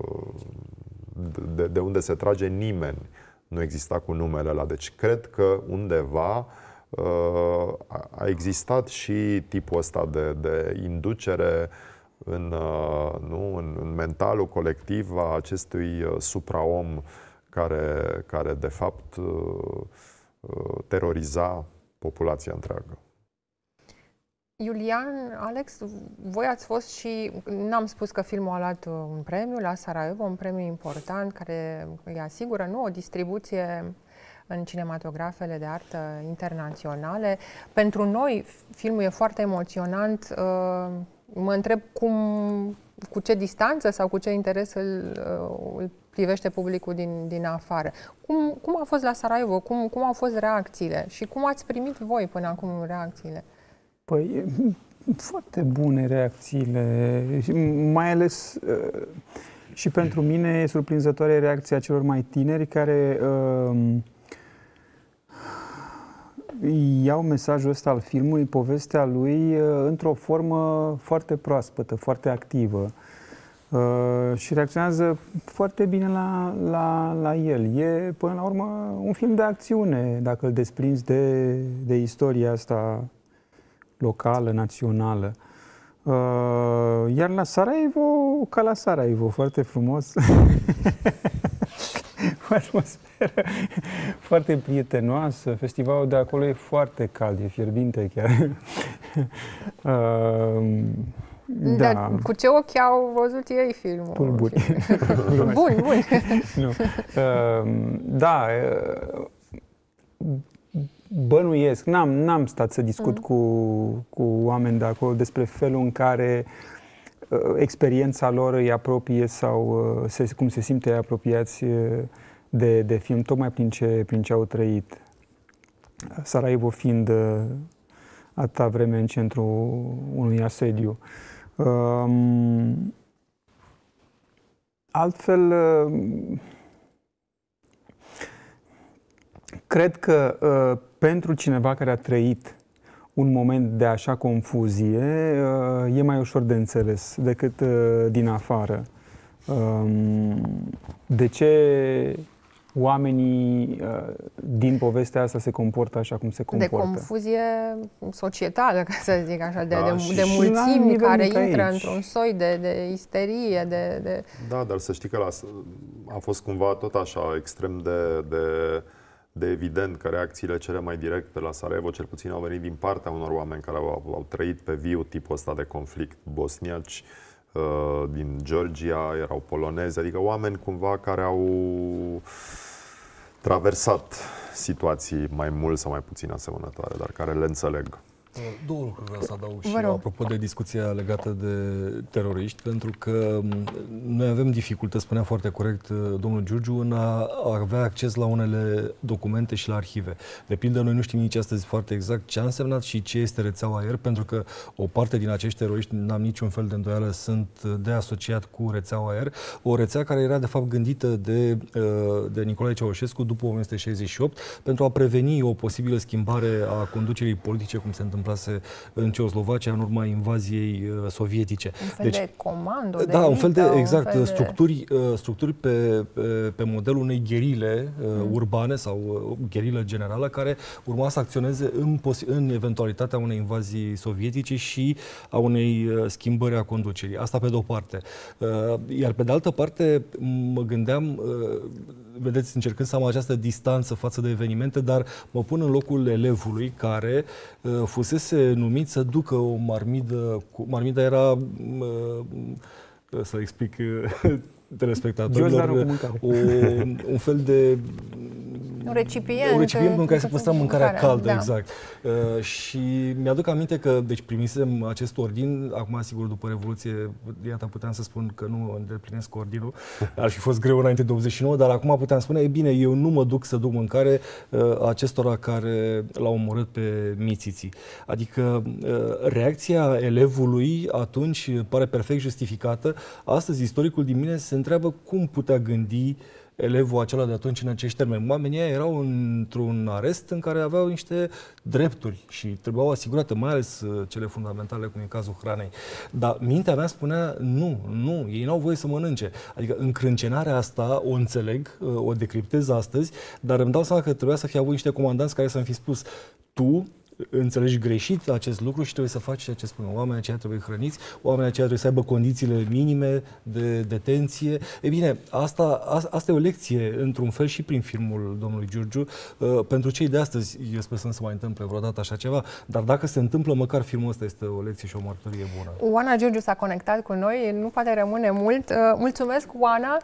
de, de unde se trage nimeni nu exista cu numele ăla. Deci cred că undeva Uh, a existat și tipul ăsta de, de inducere în, uh, nu, în, în mentalul colectiv a acestui uh, supraom care, care de fapt teroriza populația întreagă. Iulian, Alex, voi ați fost și, n-am spus că filmul a luat un premiu la Sarajevo, un premiu important care îi asigură nu, o distribuție în cinematografele de artă internaționale. Pentru noi, filmul e foarte emoționant. Uh, mă întreb cum, cu ce distanță sau cu ce interes îl, uh, îl privește publicul din, din afară. Cum, cum a fost la Sarajevo? Cum, cum au fost reacțiile? Și cum ați primit voi până acum reacțiile? Păi, foarte bune reacțiile, mai ales uh, și pentru mine e surprinzătoare reacția celor mai tineri care uh, iau mesajul ăsta al filmului, povestea lui, uh, într-o formă foarte proaspătă, foarte activă. Uh, și reacționează foarte bine la, la, la el. E, până la urmă, un film de acțiune, dacă îl desprinzi de, de istoria asta locală, națională. Uh, iar la Sarajevo, ca la Sarajevo, foarte frumos. (laughs) (laughs) o atmosferă foarte prietenoasă. Festivalul de acolo e foarte cald, e fierbinte chiar. (laughs) uh, da. Dar cu ce ochi au văzut ei filmul? Pulburi. (laughs) bun, bun. nu. Uh, da, uh, bănuiesc, n-am, n-am stat să discut mm. cu, cu oameni de acolo despre felul în care uh, experiența lor îi apropie sau uh, se, cum se simte apropiați uh, de, de film, tocmai prin ce, prin ce au trăit. Sarajevo fiind uh, atâta vreme în centrul unui asediu. Um, altfel, uh, cred că uh, pentru cineva care a trăit un moment de așa confuzie, uh, e mai ușor de înțeles decât uh, din afară. Um, de ce oamenii uh, din povestea asta se comportă așa cum se comportă. De confuzie societală, ca să zic așa, de, da, de, de mulțimi care intră aici. într-un soi de, de isterie. De, de... Da, dar să știi că la, a fost cumva tot așa extrem de, de de evident că reacțiile cele mai directe la Sarajevo, cel puțin, au venit din partea unor oameni care au, au trăit pe viu tipul ăsta de conflict bosniaci, uh, din Georgia, erau polonezi, adică oameni cumva care au traversat situații mai mult sau mai puțin asemănătoare, dar care le înțeleg. Două lucruri vreau să adaug și eu, apropo de discuția legată de teroriști, pentru că noi avem dificultăți, spunea foarte corect uh, domnul Giurgiu, în a avea acces la unele documente și la arhive. De pildă, noi nu știm nici astăzi foarte exact ce a însemnat și ce este rețeaua AIR, pentru că o parte din acești teroriști, n-am niciun fel de îndoială, sunt de asociat cu rețeaua AIR, o rețea care era de fapt gândită de, uh, de Nicolae Ceaușescu după 1968 pentru a preveni o posibilă schimbare a conducerii politice, cum se întâmplă întâmplase în Ceoslovacia în urma invaziei uh, sovietice. Un fel deci, de comando, de Da, un fel de, exact, fel de... structuri, uh, structuri pe, pe, pe modelul unei gherile uh, mm. urbane sau gherilă generală care urma să acționeze în, în eventualitatea unei invazii sovietice și a unei schimbări a conducerii. Asta pe de-o parte. Iar pe de altă parte, mă gândeam, vedeți, încercând să am această distanță față de evenimente, dar mă pun în locul elevului care fusese fusese numit să ducă o marmidă, cu, marmida era, uh, să explic (laughs) telespectatorilor, o, un fel de un recipient. Un recipient în care se păstra mâncarea, mâncarea caldă, da. exact. Uh, și mi-aduc aminte că, deci primisem acest ordin, acum sigur după Revoluție, iată puteam să spun că nu îndeplinesc ordinul, ar fi fost greu înainte de 89, dar acum puteam spune, e bine, eu nu mă duc să duc mâncare uh, acestora care l-au omorât pe mițiții. Adică uh, reacția elevului atunci pare perfect justificată. Astăzi istoricul din mine se întreabă cum putea gândi elevul acela de atunci în acești termeni. Oamenii erau într-un arest în care aveau niște drepturi și trebuiau asigurate, mai ales uh, cele fundamentale, cum e cazul hranei. Dar mintea mea spunea, nu, nu, ei n-au voie să mănânce. Adică încrâncenarea asta o înțeleg, uh, o decriptez astăzi, dar îmi dau seama că trebuia să fie avut niște comandanți care să-mi fi spus, tu înțelegi greșit acest lucru și trebuie să faci ceea ce spun. Oamenii aceia trebuie hrăniți, oamenii aceia trebuie să aibă condițiile minime de detenție. E bine, asta, asta e o lecție, într-un fel, și prin filmul domnului Giurgiu. Uh, pentru cei de astăzi, eu sper să nu se mai întâmple vreodată așa ceva, dar dacă se întâmplă, măcar filmul ăsta este o lecție și o mărturie bună. Oana Giurgiu s-a conectat cu noi, nu poate rămâne mult. Uh, mulțumesc, Oana.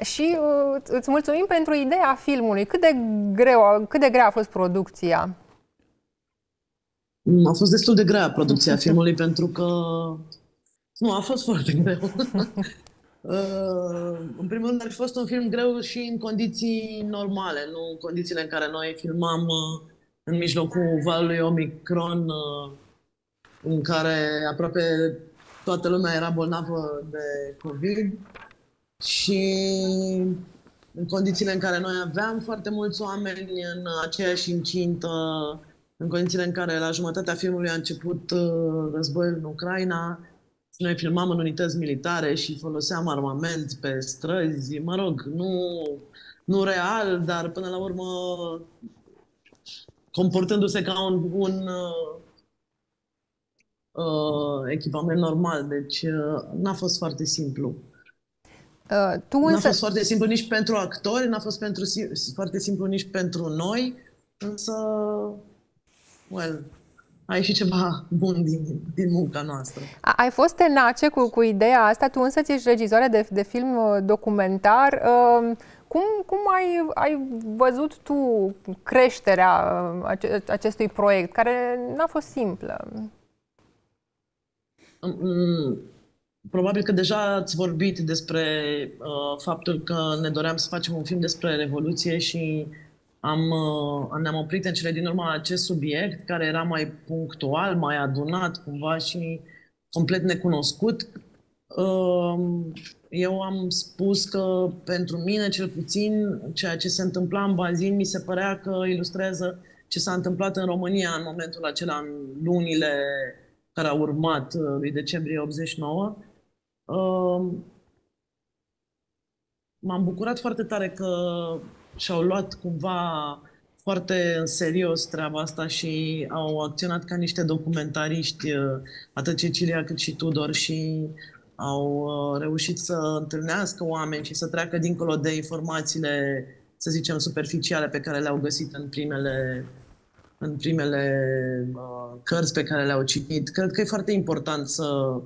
Și îți mulțumim pentru ideea filmului. Cât de greu, cât de grea a fost producția? A fost destul de grea producția (laughs) filmului pentru că nu, a fost foarte greu. (laughs) Uh, în primul rând, ar fi fost un film greu și în condiții normale, nu în condițiile în care noi filmam uh, în mijlocul valului Omicron, uh, în care aproape toată lumea era bolnavă de COVID și în condițiile în care noi aveam foarte mulți oameni în aceeași incintă, în condițiile în care la jumătatea filmului a început uh, războiul în Ucraina, noi filmam în unități militare și foloseam armament pe străzi, mă rog, nu, nu real, dar până la urmă comportându-se ca un, un uh, uh, echipament normal. Deci uh, n-a fost foarte simplu. Uh, tu însă... N-a fost foarte simplu nici pentru actori, n-a fost pentru, foarte simplu nici pentru noi, însă well, a ieșit ceva bun din, din munca noastră. A, ai fost tenace cu, cu ideea asta, tu însă ești regizoare de, de film uh, documentar. Uh, cum, cum ai, ai văzut tu creșterea uh, acestui proiect, care n-a fost simplă? Mm, probabil că deja ați vorbit despre uh, faptul că ne doream să facem un film despre Revoluție și am, uh, ne-am oprit în cele din urmă acest subiect care era mai punctual, mai adunat cumva și complet necunoscut. Uh, eu am spus că pentru mine, cel puțin, ceea ce se întâmpla în bazin mi se părea că ilustrează ce s-a întâmplat în România în momentul acela, în lunile care au urmat uh, lui decembrie 89. M-am bucurat foarte tare că și-au luat cumva foarte în serios treaba asta și au acționat ca niște documentariști, uh, atât Cecilia cât și Tudor și au uh, reușit să întâlnească oameni și să treacă dincolo de informațiile, să zicem, superficiale pe care le-au găsit în primele, în primele uh, cărți pe care le-au citit. Cred că e foarte important să...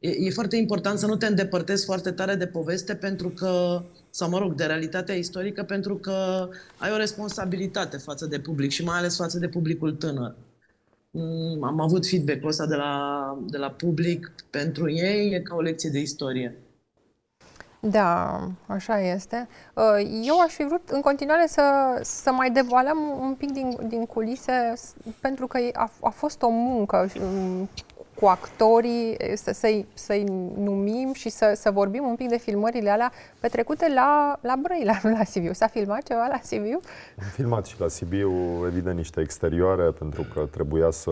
E, e foarte important să nu te îndepărtezi foarte tare de poveste pentru că sau mă rog, de realitatea istorică, pentru că ai o responsabilitate față de public și mai ales față de publicul tânăr. Mm, am avut feedback-ul ăsta de la, de la public pentru ei, e ca o lecție de istorie. Da, așa este. Uh, eu aș fi vrut în continuare să, să mai devoalăm un pic din, din culise, pentru că a, a fost o muncă um, cu actorii, să, să-i, să-i numim și să, să vorbim un pic de filmările alea petrecute la, la Brăila, nu (laughs) la Sibiu. S-a filmat ceva la Sibiu? Am filmat și la Sibiu, evident, niște exterioare, pentru că trebuia să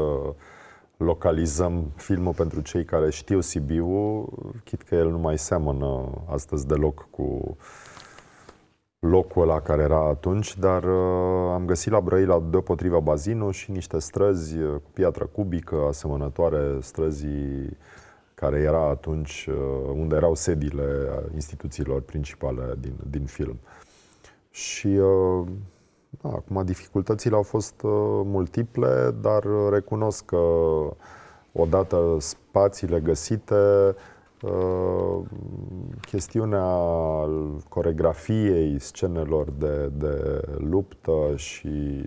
localizăm filmul pentru cei care știu Sibiu, chit că el nu mai seamănă astăzi deloc cu locul ăla care era atunci, dar uh, am găsit la Brăila deopotriva bazinul și niște străzi uh, cu piatră cubică asemănătoare străzii care era atunci, uh, unde erau sediile instituțiilor principale din, din film. Și uh, da, acum dificultățile au fost uh, multiple, dar recunosc că odată spațiile găsite, Uh, chestiunea coregrafiei scenelor de, de luptă și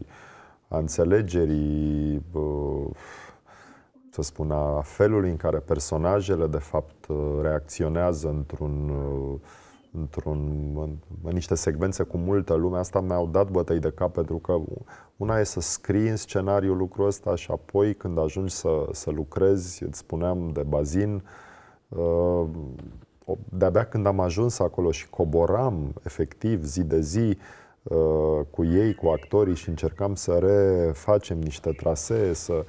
a înțelegerii, uh, să spun, a felului în care personajele, de fapt, uh, reacționează într-un, într-un, în, în niște secvențe cu multă lume, asta mi-au dat bătăi de cap, pentru că una e să scrii în scenariu lucrul ăsta și apoi, când ajungi să, să lucrezi, îți spuneam de bazin, uh, Uh, de-abia când am ajuns acolo și coboram efectiv zi de zi uh, cu ei, cu actorii și încercam să refacem niște trasee, să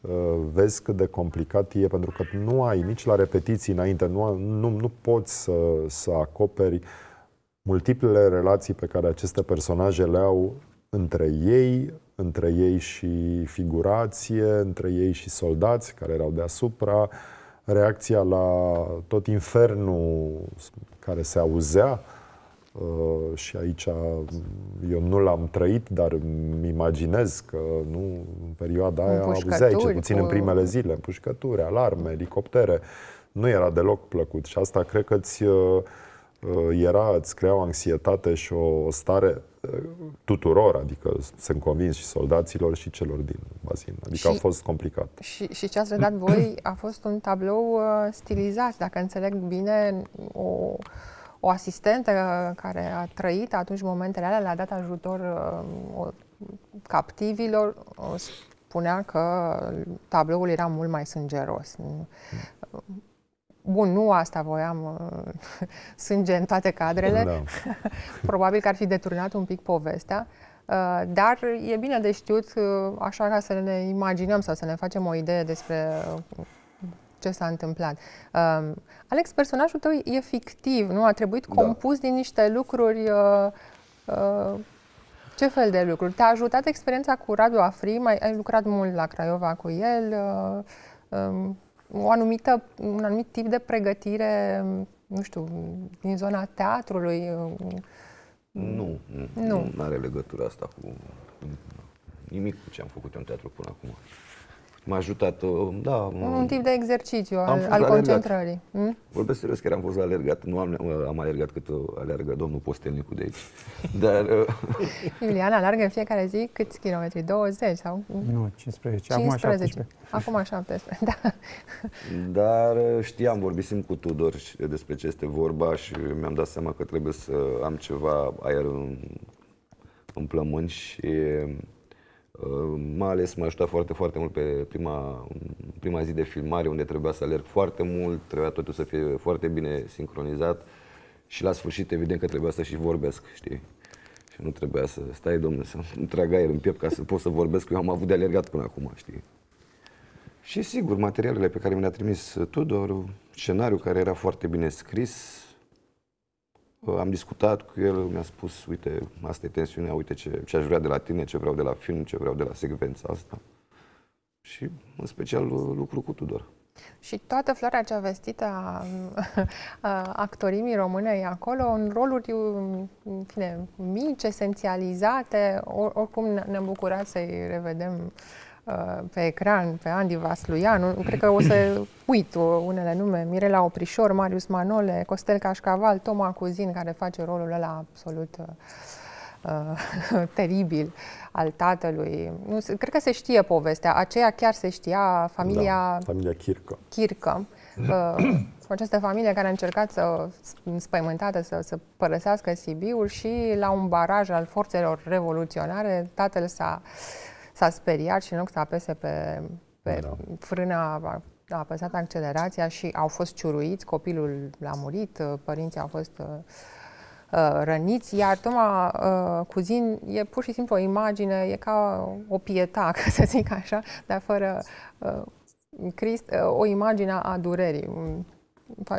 uh, vezi cât de complicat e, pentru că nu ai nici la repetiții înainte, nu, nu, nu poți să, să acoperi multiplele relații pe care aceste personaje le au între ei, între ei și figurație, între ei și soldați care erau deasupra, reacția la tot infernul care se auzea, Uh, și aici eu nu l-am trăit, dar îmi imaginez că nu, în perioada aia auzeai, cel puțin cu... în primele zile, împușcături, alarme, elicoptere. Nu era deloc plăcut și asta cred că îți uh, uh era, îți crea o anxietate și o, o stare uh, tuturor, adică sunt convins și soldaților și celor din bazin. Adică și, a fost complicat. Și, și ce ați redat voi a fost un tablou uh, stilizat, dacă înțeleg bine, o o asistentă care a trăit atunci momentele alea, le-a dat ajutor uh, captivilor, spunea că tabloul era mult mai sângeros. Bun, nu asta voiam, uh, (laughs) sânge în toate cadrele. Da. (laughs) Probabil că ar fi deturnat un pic povestea. Uh, dar e bine de știut, așa ca să ne imaginăm sau să ne facem o idee despre ce s-a întâmplat. Uh, Alex, personajul tău e fictiv, nu? A trebuit da. compus da. din niște lucruri. Uh, uh, ce fel de lucruri? Te-a ajutat experiența cu Radu Afri? Mai, ai lucrat mult la Craiova cu el? Uh, um, o anumită, un anumit tip de pregătire, nu știu, din zona teatrului? Nu, nu, nu are legătură asta cu nimic cu ce am făcut eu în teatru până acum m-a ajutat, uh, da. Un tip de exercițiu al, al concentrării. Hmm? Vorbesc serios, că am fost alergat, nu am, uh, am alergat cât uh, alergă domnul Postelnicu de aici. (laughs) Dar... Iuliana alergă în fiecare zi câți kilometri? 20 sau? Nu, 15. 15. Acum 17. Acum 17, da. (laughs) Dar știam, vorbisem cu Tudor despre ce este vorba și mi-am dat seama că trebuie să am ceva aer în, în plămâni și Uh, mai ales m-a ajutat foarte, foarte mult pe prima, prima zi de filmare, unde trebuia să alerg foarte mult, trebuia totul să fie foarte bine sincronizat și la sfârșit, evident că trebuia să și vorbesc, știi? Și nu trebuia să stai, domnule, să nu (laughs) trag aer în piept ca să pot să vorbesc, eu am avut de alergat până acum, știi? Și sigur, materialele pe care mi le-a trimis Tudor, scenariul care era foarte bine scris, am discutat cu el, mi-a spus, uite, asta e tensiunea, uite ce, ce aș vrea de la tine, ce vreau de la film, ce vreau de la secvența asta. Și, în special, lucru cu Tudor. Și toată floarea cea vestită a, (laughs) a actorimii române e acolo, în roluri în fine, mici, esențializate, or, oricum ne-am bucurat să-i revedem Uh, pe ecran, pe Andy Vasluianu, cred că o să (clears throat) uit unele nume, Mirela Oprișor, Marius Manole, Costel Cașcaval, Toma Cuzin, care face rolul ăla absolut uh, uh (laughs) teribil al tatălui. Nu, cred că se știe povestea, aceea chiar se știa, familia... Da, familia Chircă. Chircă. Uh, (clears throat) această familie care a încercat să, spăimântată, să, să părăsească Sibiul și la un baraj al forțelor revoluționare, tatăl s-a uh, s-a speriat și în loc să apese pe, pe da. frâna, a, a apăsat accelerația și au fost ciuruiți, copilul a murit, părinții au fost uh, uh, răniți, iar Toma uh, Cuzin e pur și simplu o imagine, e ca o pieta, ca (laughs) să zic așa, dar fără uh, Crist, uh, o imagine a durerii.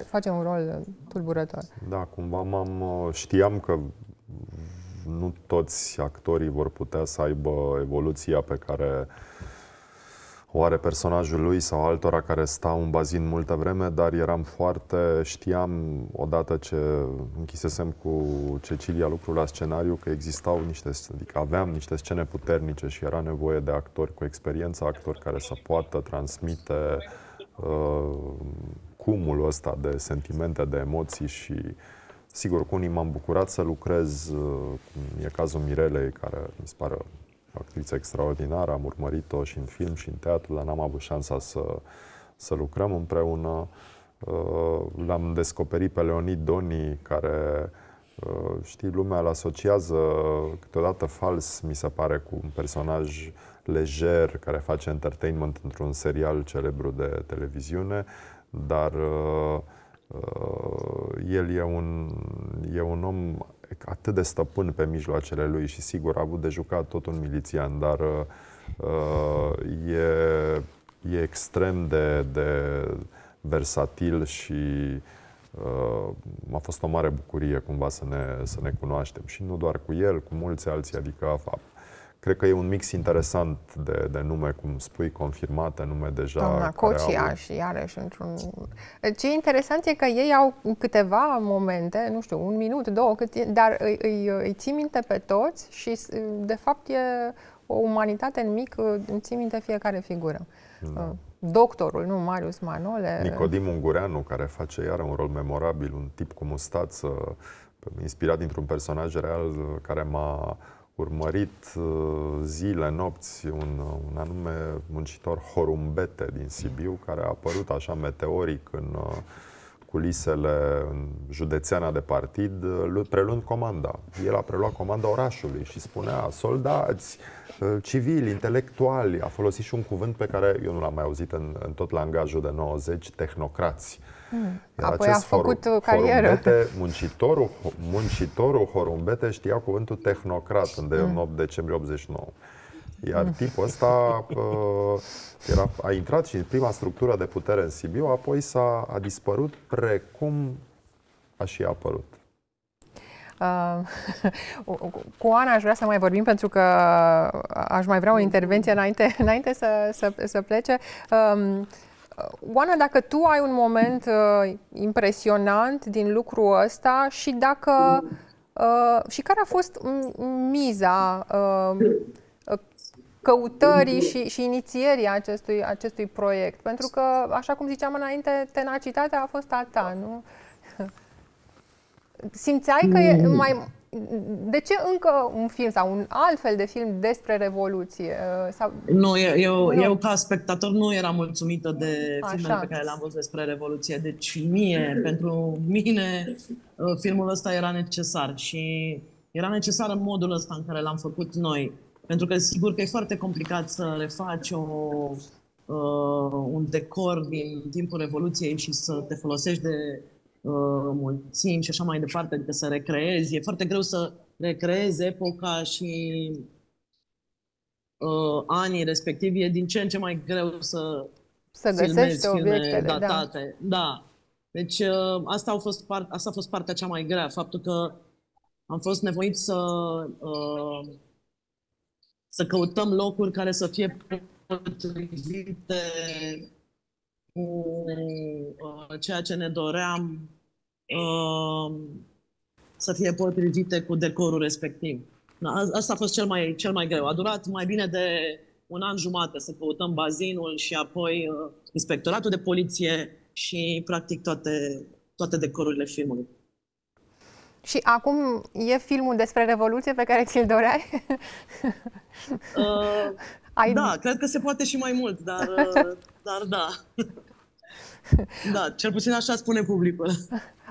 Face un rol tulburător. Da, cumva m-am, uh, știam că nu toți actorii vor putea să aibă evoluția pe care o are personajul lui sau altora care stau în bazin multă vreme, dar eram foarte, știam odată ce închisesem cu Cecilia lucrul la scenariu că existau niște, adică aveam niște scene puternice și era nevoie de actori cu experiență, actori care să poată transmite uh, cumul ăsta de sentimente, de emoții și Sigur, cu unii m-am bucurat să lucrez, uh, e cazul Mirelei, care mi se pare o actriță extraordinară, am urmărit-o și în film și în teatru, dar n-am avut șansa să, să lucrăm împreună. Uh, l-am descoperit pe Leonid Doni, care, uh, știi, lumea îl asociază câteodată fals, mi se pare, cu un personaj lejer care face entertainment într-un serial celebru de televiziune, dar uh, Uh, el e un, e un om atât de stăpân pe mijloacele lui și sigur a avut de jucat tot un milițian, dar uh, e, e extrem de, de versatil și uh, a fost o mare bucurie cumva să ne, să ne cunoaștem. Și nu doar cu el, cu mulți alții, adică Cred că e un mix interesant de, de nume, cum spui, confirmate, nume deja Doamna Cocia și iarăși într-un... Ce e interesant e că ei au câteva momente, nu știu, un minut, două, cât e, dar îi, îi, îi ții minte pe toți și de fapt e o umanitate în mic, îmi ții minte fiecare figură. Da. Uh, doctorul, nu, Marius Manole. Nicodim Ungureanu, care face iar un rol memorabil, un tip cu mustață, inspirat dintr-un personaj real care m-a urmărit uh, zile, nopți, un, un anume muncitor Horumbete din Sibiu, care a apărut așa meteoric în uh, culisele în județeana de partid, preluând comanda. El a preluat comanda orașului și spunea soldați, civili, intelectuali, a folosit și un cuvânt pe care eu nu l-am mai auzit în, în tot langajul de 90, tehnocrați. Hmm. Apoi a făcut for, carieră. Horumbete, muncitorul, muncitorul Horumbete știa cuvântul tehnocrat în, de, hmm. 8 decembrie 89. Iar hmm. tipul ăsta uh, era, a intrat și în prima structură de putere în Sibiu, apoi s-a a dispărut precum a și apărut. Uh, (laughs) cu Ana aș vrea să mai vorbim pentru că aș mai vrea o intervenție înainte, înainte să, să, să plece. Um, Oana, dacă tu ai un moment uh, impresionant din lucrul ăsta și dacă uh, și care a fost miza uh, căutării și, și inițierii acestui, acestui proiect? Pentru că, așa cum ziceam înainte, tenacitatea a fost a ta, nu? (laughs) Simțeai că e mm. mai... De ce încă un film sau un alt fel de film despre Revoluție? Uh, sau... Nu, eu, nu. eu ca spectator nu eram mulțumită de filmele Așa. pe care le-am văzut despre Revoluție. Deci mie, pentru mine, uh, filmul ăsta era necesar și era necesar în modul ăsta în care l-am făcut noi. Pentru că sigur că e foarte complicat să refaci o, uh, un decor din timpul Revoluției și să te folosești de uh, mulțimi și așa mai departe, adică să recreezi. E foarte greu să recreezi epoca și uh, anii respectivi. E din ce în ce mai greu să să găsești obiectele, da. datate. Da. da. Deci uh, asta, a fost part, asta a fost partea cea mai grea, faptul că am fost nevoit să uh, să căutăm locuri care să fie potrivite cu uh, ceea ce ne doream uh, să fie potrivite cu decorul respectiv. Da, asta a fost cel mai, cel mai greu. A durat mai bine de un an jumate să căutăm bazinul și apoi uh, inspectoratul de poliție și practic toate, toate decorurile filmului. Și acum e filmul despre Revoluție pe care ți-l doreai? Uh, Ai... Da, cred că se poate și mai mult, dar, uh, (laughs) dar da. Da, cel puțin așa spune publicul.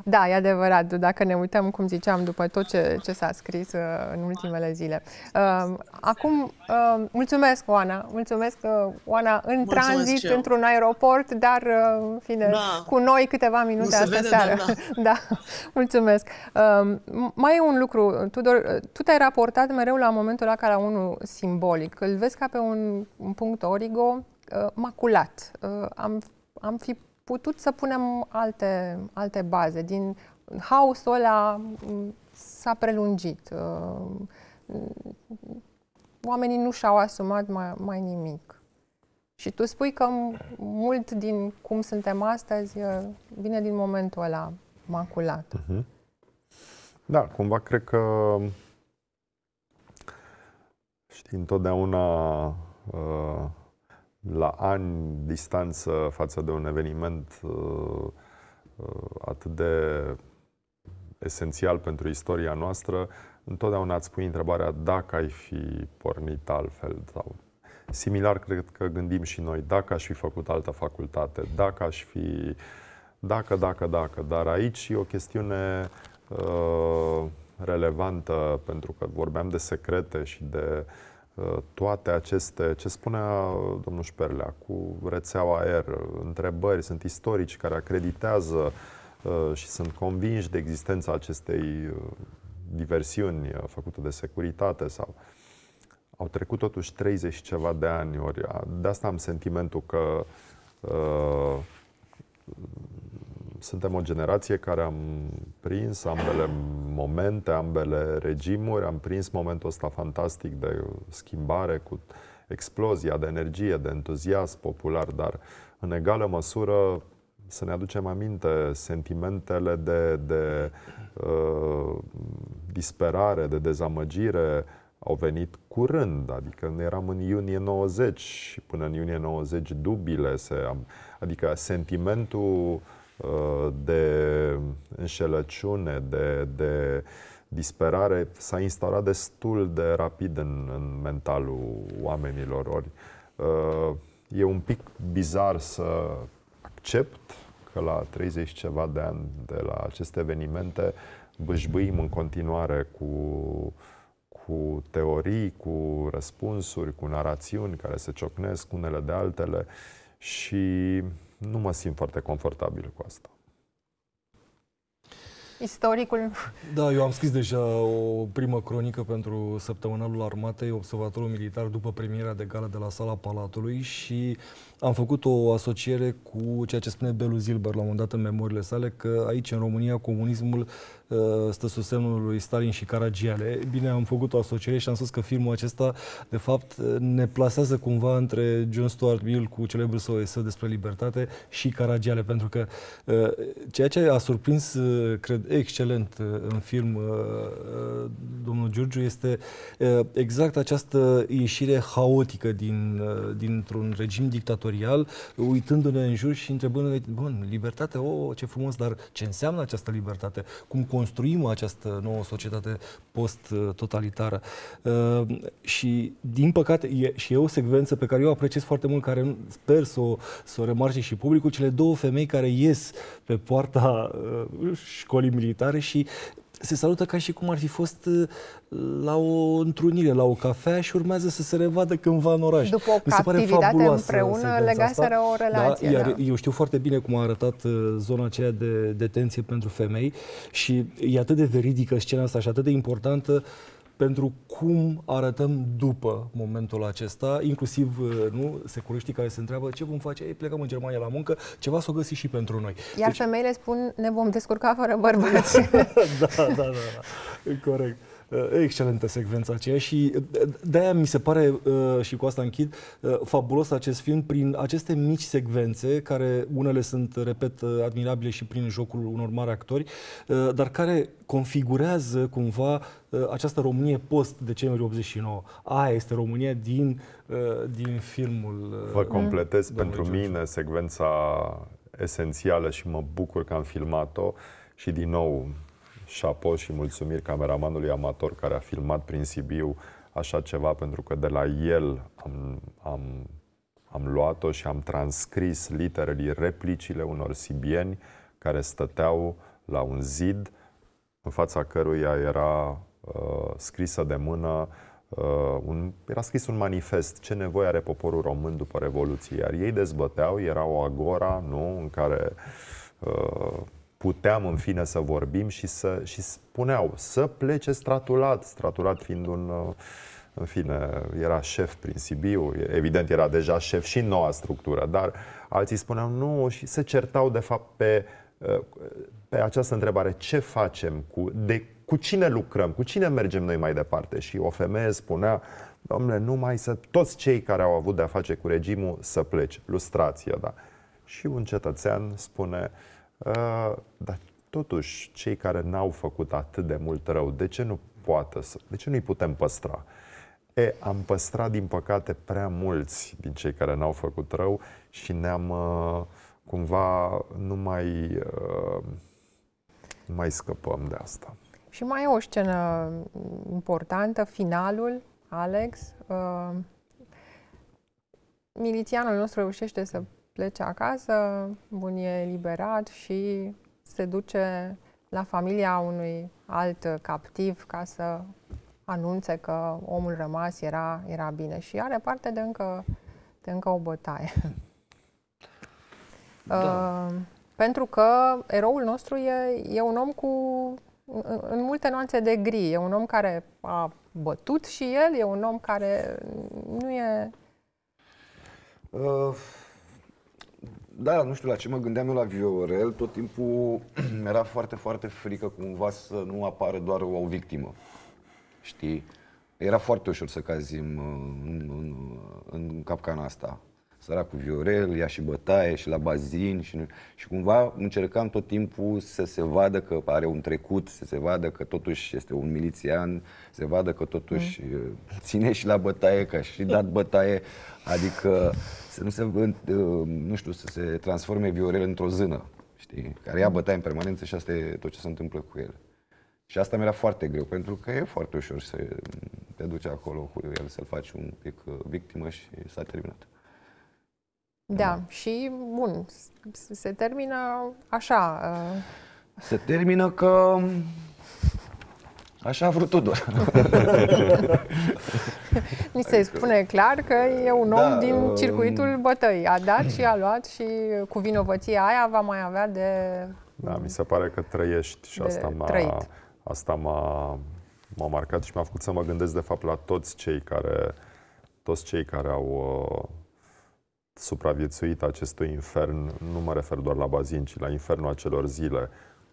Da, e adevărat. Dacă ne uităm, cum ziceam, după tot ce, ce s-a scris uh, în ultimele zile. Uh, acum, uh, mulțumesc, Oana. Mulțumesc, uh, Oana, în mulțumesc tranzit într-un aeroport, dar, uh, în fine, da. cu noi câteva minute asta vede, seară. Da, da. (laughs) da, mulțumesc. Uh, mai e un lucru, Tudor, uh, tu te-ai raportat mereu la momentul ăla ca la unul simbolic. Îl vezi ca pe un, un punct origo uh, maculat. Uh, am, am fi putut să punem alte, alte baze. Din haosul ăla mm, s-a prelungit. Uh, oamenii nu și-au asumat mai, mai nimic. Și tu spui că mult din cum suntem astăzi uh, vine din momentul ăla maculat. Uh-huh. Da, cumva cred că știi, întotdeauna uh, la ani distanță față de un eveniment uh, uh, atât de esențial pentru istoria noastră, întotdeauna îți pui întrebarea dacă ai fi pornit altfel sau similar cred că gândim și noi, dacă aș fi făcut altă facultate, dacă aș fi dacă, dacă, dacă, dar aici e o chestiune uh, relevantă pentru că vorbeam de secrete și de uh, Uh, toate aceste, ce spunea domnul Șperlea, cu rețeaua AER, întrebări, sunt istorici care acreditează uh, și sunt convinși de existența acestei uh, diversiuni făcute de securitate sau au trecut totuși 30 și ceva de ani, ori. De asta am sentimentul că uh, suntem o generație care am prins ambele momente, ambele regimuri, am prins momentul ăsta fantastic de schimbare cu explozia de energie, de entuziasm popular, dar în egală măsură să ne aducem aminte sentimentele de, de uh, disperare, de dezamăgire au venit curând, adică eram în iunie 90 și până în iunie 90 dubile, se, adică sentimentul uh, de înșelăciune, de, de disperare s-a instalat destul de rapid în, în mentalul oamenilor. Ori uh, e un pic bizar să accept că la 30 ceva de ani de la aceste evenimente bâșbâim în continuare cu, cu teorii, cu răspunsuri, cu narațiuni care se ciocnesc unele de altele și nu mă simt foarte confortabil cu asta istoricul. Da, eu am scris deja o primă cronică pentru săptămânalul armatei, observatorul militar, după premiera de gală de la sala Palatului și am făcut o asociere cu ceea ce spune Belu Zilber la un moment dat în memoriile sale, că aici, în România, comunismul uh, stă sub semnul lui Stalin și Caragiale. Bine, am făcut o asociere și am spus că filmul acesta, de fapt, ne plasează cumva între John Stuart Mill cu celebrul său eseu despre libertate și Caragiale, pentru că uh, ceea ce a surprins, uh, cred, excelent în film domnul Giurgiu este exact această ieșire haotică din, dintr-un regim dictatorial editorial, uitându-ne în jur și întrebându-ne, bun, libertate, o, oh, ce frumos, dar ce înseamnă această libertate? Cum construim această nouă societate post-totalitară? Uh, și, din păcate, e, și e o secvență pe care eu apreciez foarte mult, care sper să o, să o remarce și publicul, cele două femei care ies pe poarta uh, școlii militare și se salută ca și cum ar fi fost uh, la o întrunire, la o cafea și urmează să se revadă cândva în oraș. După o Mi se pare împreună legaseră o da, relație. Da? Iar da. eu știu foarte bine cum a arătat uh, zona aceea de detenție pentru femei și e atât de veridică scena asta și atât de importantă pentru cum arătăm după momentul acesta, inclusiv uh, nu, securiștii care se întreabă ce vom face, ei plecăm în Germania la muncă, ceva s-o găsi și pentru noi. Iar deci... femeile spun ne vom descurca fără bărbați. (laughs) da, da, da, da, corect. Uh, excelentă secvența aceea și uh, de-aia mi se pare, uh, și cu asta închid, fabulos acest film prin aceste mici secvențe, care unele sunt, repet, admirabile și prin jocul unor mari actori, dar care configurează cumva această Românie post-decembrie 89. Aia este România din, din filmul... Vă completez mm. pentru mine secvența esențială și mă bucur că am filmat-o și din nou șapo și mulțumiri cameramanului amator care a filmat prin Sibiu așa ceva, pentru că de la el am, am, am luat-o și am transcris literele replicile unor sibieni care stăteau la un zid în fața căruia era uh, scrisă de mână uh, un, era scris un manifest ce nevoie are poporul român după Revoluție. Iar ei dezbăteau, era o agora nu, în care uh, puteam în fine să vorbim și, să, și spuneau să plece stratulat, stratulat fiind un, uh, în fine, era șef prin Sibiu, evident era deja șef și în noua structură, dar alții spuneau nu și se certau de fapt pe, uh, pe această întrebare, ce facem, cu, de, cu cine lucrăm, cu cine mergem noi mai departe? Și o femeie spunea, domnule, numai să toți cei care au avut de-a face cu regimul să plece, lustrație, da. Și un cetățean spune, Uh, dar totuși, cei care n-au făcut atât de mult rău, de ce nu poate să, de ce nu-i putem păstra? E, am păstrat, din păcate, prea mulți din cei care n-au făcut rău și ne-am uh, cumva nu mai, uh, nu mai scăpăm de asta. Și mai e o scenă importantă, finalul, Alex. Uh, milițianul nostru reușește să plece acasă, bun, e eliberat și se duce la familia unui alt captiv ca să anunțe că omul rămas era, era bine și are parte de încă, de încă o bătaie. (laughs) Da. Uh, pentru că eroul nostru e, e un om cu în, în multe nuanțe de gri. E un om care a bătut și el, e un om care nu e... Uh Da, nu știu la ce mă gândeam eu la Viorel, tot timpul (clears throat) era foarte, foarte frică cumva să nu apară doar o victimă. Știi? Era foarte ușor să cazim în, în, în capcana asta săracul Viorel, ia și bătaie și la bazin și, și cumva încercam tot timpul să se vadă că are un trecut, să se vadă că totuși este un milițian, să se vadă că totuși mm. ține și la bătaie, că și dat bătaie, adică să nu se, nu știu, să se transforme Viorel într-o zână, știi, care ia bătaie în permanență și asta e tot ce se întâmplă cu el. Și asta mi-era foarte greu, pentru că e foarte ușor să te duci acolo cu el, să-l faci un pic uh, victimă și s-a terminat. Da, și bun, se termină așa. Uh... Se termină că Așa a vrut Tudor. (laughs) Ni se adică... spune clar că e un om da, din um, circuitul bătăii. A dat și a luat și cu vinovăția aia va mai avea de... Da, mi se pare că trăiești și asta m-a, asta m-a, m-a marcat și mi-a făcut să mă gândesc de fapt la toți cei care, toți cei care au uh, supraviețuit acestui infern, nu mă refer doar la bazin, ci la infernul acelor zile,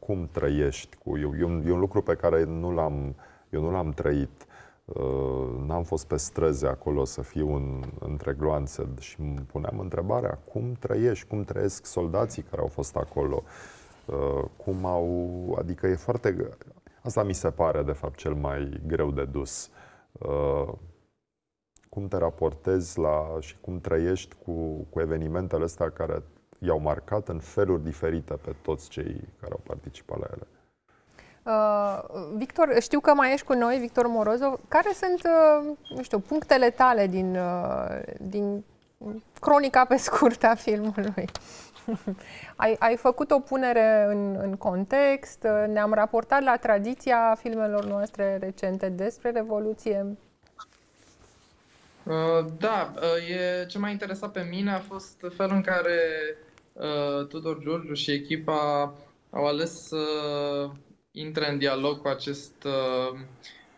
cum trăiești cu... E, e, un, e un lucru pe care nu l-am, eu nu l-am trăit. Uh, n-am fost pe străzi acolo să fiu în, între gloanțe și îmi puneam întrebarea cum trăiești, cum trăiesc soldații care au fost acolo, uh, cum au... Adică e foarte... Asta mi se pare, de fapt, cel mai greu de dus. Uh, cum te raportezi la și cum trăiești cu, cu evenimentele astea care i-au marcat în feluri diferite pe toți cei care au participat la ele. Uh, Victor, știu că mai ești cu noi, Victor Morozov. Care sunt, uh, nu știu, punctele tale din, uh, din cronica pe scurt a filmului? (laughs) ai, ai făcut o punere în, în context, uh, ne-am raportat la tradiția filmelor noastre recente despre Revoluție. Uh, da, uh, e, ce m-a interesat pe mine a fost felul în care uh, Tudor Giurgiu și echipa au ales să intre în dialog cu acest uh,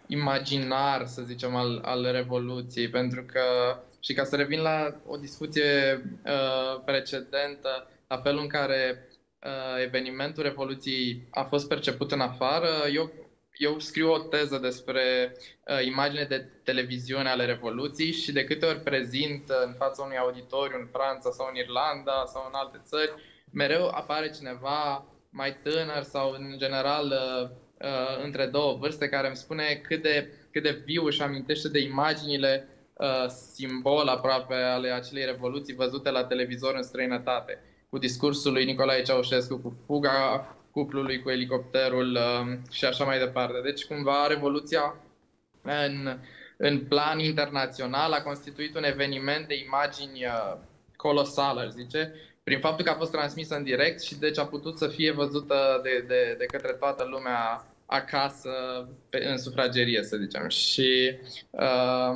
imaginar, să zicem, al, al Revoluției, pentru că, și ca să revin la o discuție uh, precedentă, la felul în care uh, evenimentul Revoluției a fost perceput în afară, eu eu scriu o teză despre uh, imagine de televiziune ale Revoluției și de câte ori prezint în fața unui auditoriu în Franța sau în Irlanda sau în alte țări, mereu apare cineva mai tânăr sau în general uh, uh, între două vârste care îmi spune cât de, cât de viu își amintește de imaginile uh, simbol aproape ale acelei revoluții văzute la televizor în străinătate, cu discursul lui Nicolae Ceaușescu, cu fuga cuplului cu elicopterul uh, și așa mai departe. Deci, cumva, Revoluția în, în plan internațional a constituit un eveniment de imagini uh, colosal, aș zice, prin faptul că a fost transmisă în direct și deci a putut să fie văzută de, de, de către toată lumea acasă, pe, în sufragerie, să zicem. Și uh,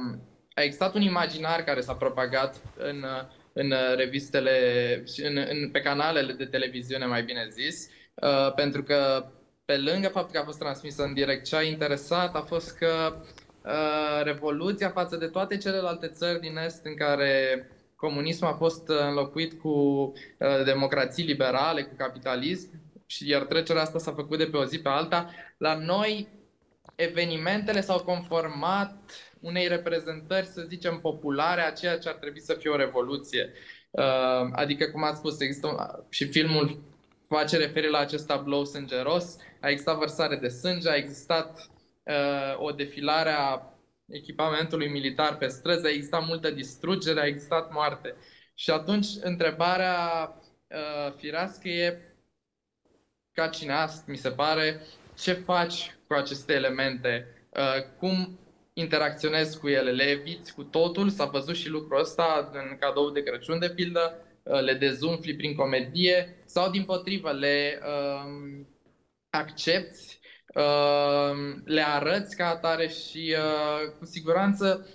a existat un imaginar care s-a propagat în, în revistele, în, în, pe canalele de televiziune, mai bine zis, Uh, pentru că pe lângă faptul că a fost transmisă în direct, ce a interesat a fost că uh, revoluția față de toate celelalte țări din Est în care comunismul a fost înlocuit cu uh, democrații liberale, cu capitalism, și iar trecerea asta s-a făcut de pe o zi pe alta, la noi evenimentele s-au conformat unei reprezentări, să zicem, populare a ceea ce ar trebui să fie o revoluție. Uh, adică, cum ați spus, există și filmul face referire la acest tablou sângeros. A existat vărsare de sânge, a existat uh, o defilare a echipamentului militar pe străzi, a existat multă distrugere, a existat moarte. Și atunci întrebarea uh, firească e, ca cineast, mi se pare, ce faci cu aceste elemente? Uh, cum interacționezi cu ele? Le eviți cu totul? S-a văzut și lucrul ăsta în cadou de Crăciun, de pildă. Uh, le dezumfli prin comedie sau din potrivă le um, accepti, uh, le arăți ca atare și uh, cu siguranță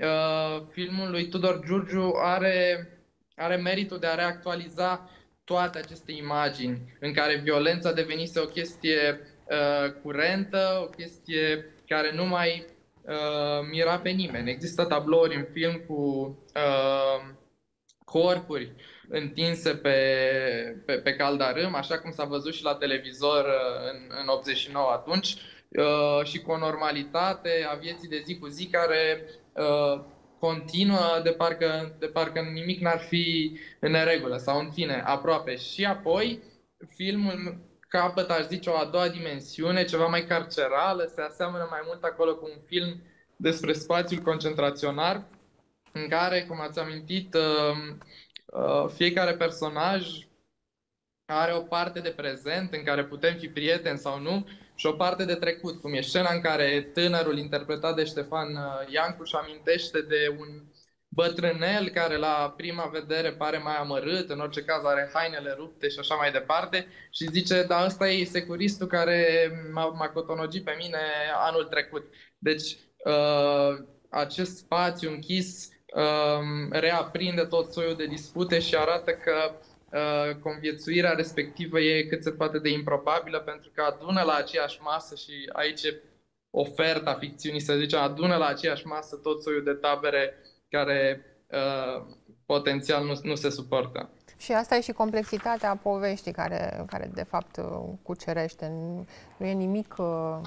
uh, filmul lui Tudor Giurgiu are, are meritul de a reactualiza toate aceste imagini în care violența devenise o chestie uh, curentă, o chestie care nu mai uh, mira pe nimeni. Există tablouri în film cu uh, corpuri întinse pe, pe, pe caldarâm, așa cum s-a văzut și la televizor uh, în, în 89 atunci, uh, și cu o normalitate a vieții de zi cu zi care uh, continuă de parcă, de parcă nimic n-ar fi în neregulă sau în fine, aproape. Și apoi filmul capăt, aș zice, o a doua dimensiune, ceva mai carcerală, se aseamănă mai mult acolo cu un film despre spațiul concentraționar, în care, cum ați amintit, uh, uh, fiecare personaj are o parte de prezent în care putem fi prieteni sau nu și o parte de trecut, cum e scena în care tânărul interpretat de Ștefan uh, Iancu își amintește de un bătrânel care la prima vedere pare mai amărât, în orice caz are hainele rupte și așa mai departe și zice, da, ăsta e securistul care m-a, cotonogit pe mine anul trecut. Deci, uh, acest spațiu închis uh, reaprinde tot soiul de dispute și arată că uh, conviețuirea respectivă e cât se poate de improbabilă pentru că adună la aceeași masă și aici e oferta ficțiunii, să zicem, adună la aceeași masă tot soiul de tabere care uh, potențial nu, nu se suportă. Și asta e și complexitatea poveștii care, care de fapt uh, cucerește. Nu e nimic uh,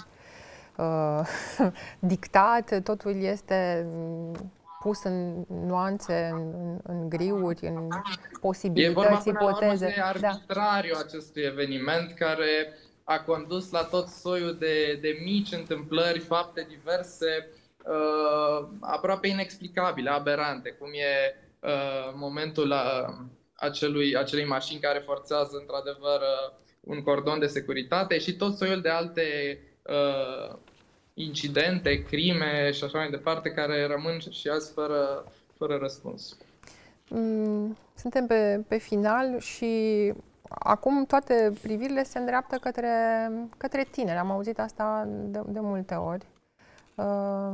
uh, (laughs) dictat, totul este mm, pus în nuanțe, în, în griuri, în posibilități, e ipoteze. E arbitrariu da. acestui eveniment care a condus la tot soiul de, de mici întâmplări, fapte diverse, uh, aproape inexplicabile, aberante, cum e uh, momentul uh, acelui, acelei mașini care forțează într-adevăr uh, un cordon de securitate și tot soiul de alte uh, incidente, crime și așa mai departe, care rămân și azi fără, fără răspuns. Mm, suntem pe, pe final și acum toate privirile se îndreaptă către, către tine. Am auzit asta de, de multe ori. Uh,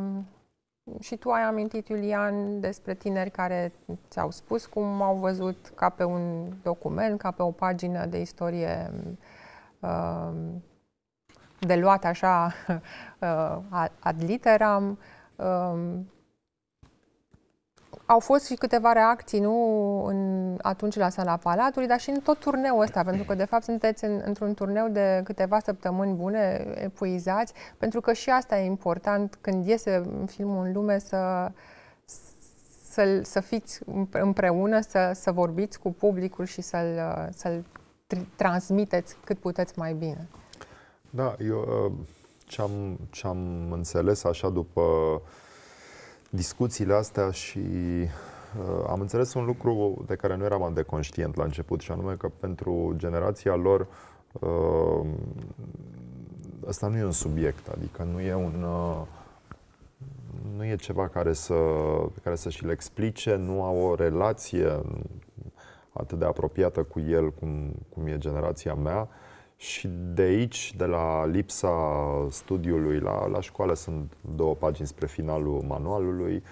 și tu ai amintit, Iulian, despre tineri care ți-au spus cum au văzut ca pe un document, ca pe o pagină de istorie uh, de luat așa (laughs) uh, ad literam. Uh, au fost și câteva reacții, nu în, atunci la sala Palatului, dar și în tot turneul ăsta, pentru că de fapt sunteți în, într-un turneu de câteva săptămâni bune, epuizați, pentru că și asta e important când iese filmul în lume să, să, să fiți împreună, să, să vorbiți cu publicul și să-l, să-l transmiteți cât puteți mai bine. Da, eu ce-am, ce-am înțeles așa după discuțiile astea și uh, am înțeles un lucru de care nu eram de conștient la început și anume că pentru generația lor uh, ăsta nu e un subiect, adică nu e un uh, nu e ceva care să, care să și le explice, nu au o relație atât de apropiată cu el cum, cum e generația mea. Și de aici, de la lipsa studiului, la, la școală sunt două pagini spre finalul manualului,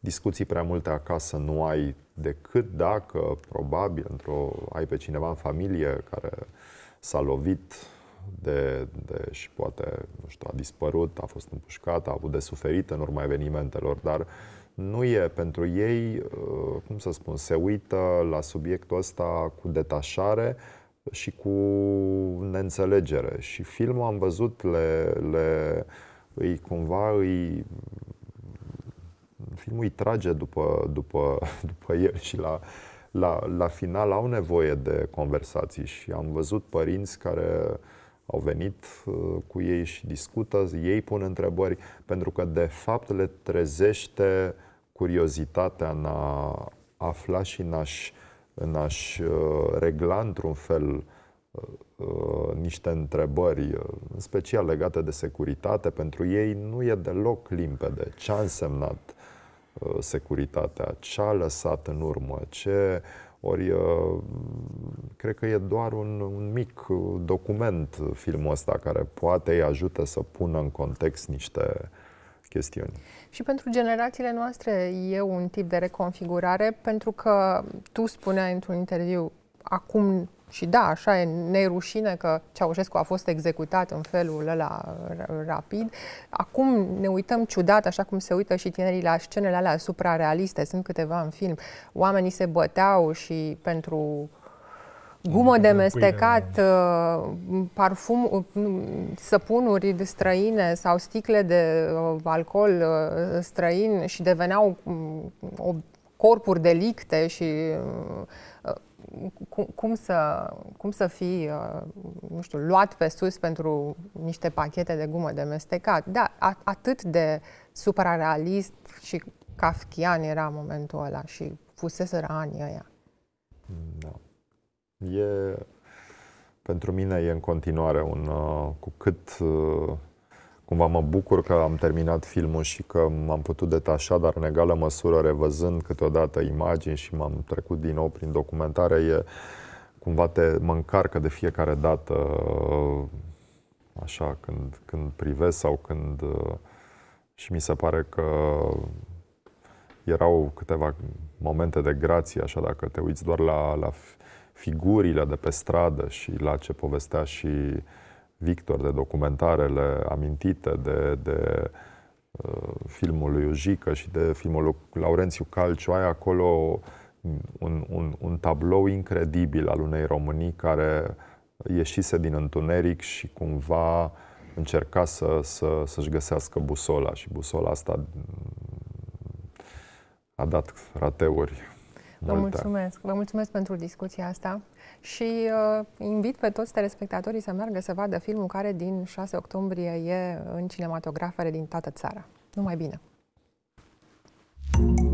discuții prea multe acasă nu ai decât dacă, probabil, într-o, ai pe cineva în familie care s-a lovit de, de, și poate, nu știu, a dispărut, a fost împușcat, a avut de suferit în urma evenimentelor, dar nu e pentru ei, uh, cum să spun, se uită la subiectul ăsta cu detașare, și cu neînțelegere. Și filmul am văzut, le, le îi cumva îi filmul îi trage după, după, (laughs) după el și la, la, la final au nevoie de conversații și am văzut părinți care au venit uh, cu ei și discută, ei pun întrebări, pentru că de fapt le trezește curiozitatea în a afla și în a-și în a-și uh, regla într-un fel uh, uh, niște întrebări, în special legate de securitate, pentru ei nu e deloc limpede ce a însemnat securitatea, ce a lăsat în urmă, ce ori cred că e doar un, un mic document filmul ăsta care poate îi ajută să pună în context niște chestiuni. Și pentru generațiile noastre e un tip de reconfigurare, pentru că tu spuneai într-un interviu, acum și da, așa e nerușine că Ceaușescu a fost executat în felul ăla rapid. Acum ne uităm ciudat, așa cum se uită și tinerii la scenele alea suprarealiste, sunt câteva în film. Oamenii se băteau și pentru gumă de mestecat, da. uh, parfum, uh, săpunuri de străine sau sticle de uh, alcool străin și deveneau um, corpuri delicte și cum, cum, să, cum să fii, nu știu, luat pe sus pentru niște pachete de gumă de mestecat. Da, atât de suprarealist și kafkian era momentul ăla și fusese anii ăia. Da. E, pentru mine e în continuare un, uh, cu cât uh, cumva mă bucur că am terminat filmul și că m-am putut detașa, dar în egală măsură revăzând câteodată imagini și m-am trecut din nou prin documentare, e cumva te, mă încarcă de fiecare dată uh, așa când, când privesc sau când și mi se pare că erau câteva momente de grație, așa dacă te uiți doar la, la figurile de pe stradă și la ce povestea și Victor de documentarele amintite de, de uh, filmul lui Ujică și de filmul lui Laurențiu Calciu, ai acolo un, un, un tablou incredibil al unei Românii care ieșise din întuneric și cumva încerca să, să, să-și găsească busola și busola asta a dat rateuri Vă mulțumesc. Vă mulțumesc pentru discuția asta și uh, invit pe toți telespectatorii să meargă să vadă filmul care din 6 octombrie e în cinematografele din toată țara. Numai bine! thank you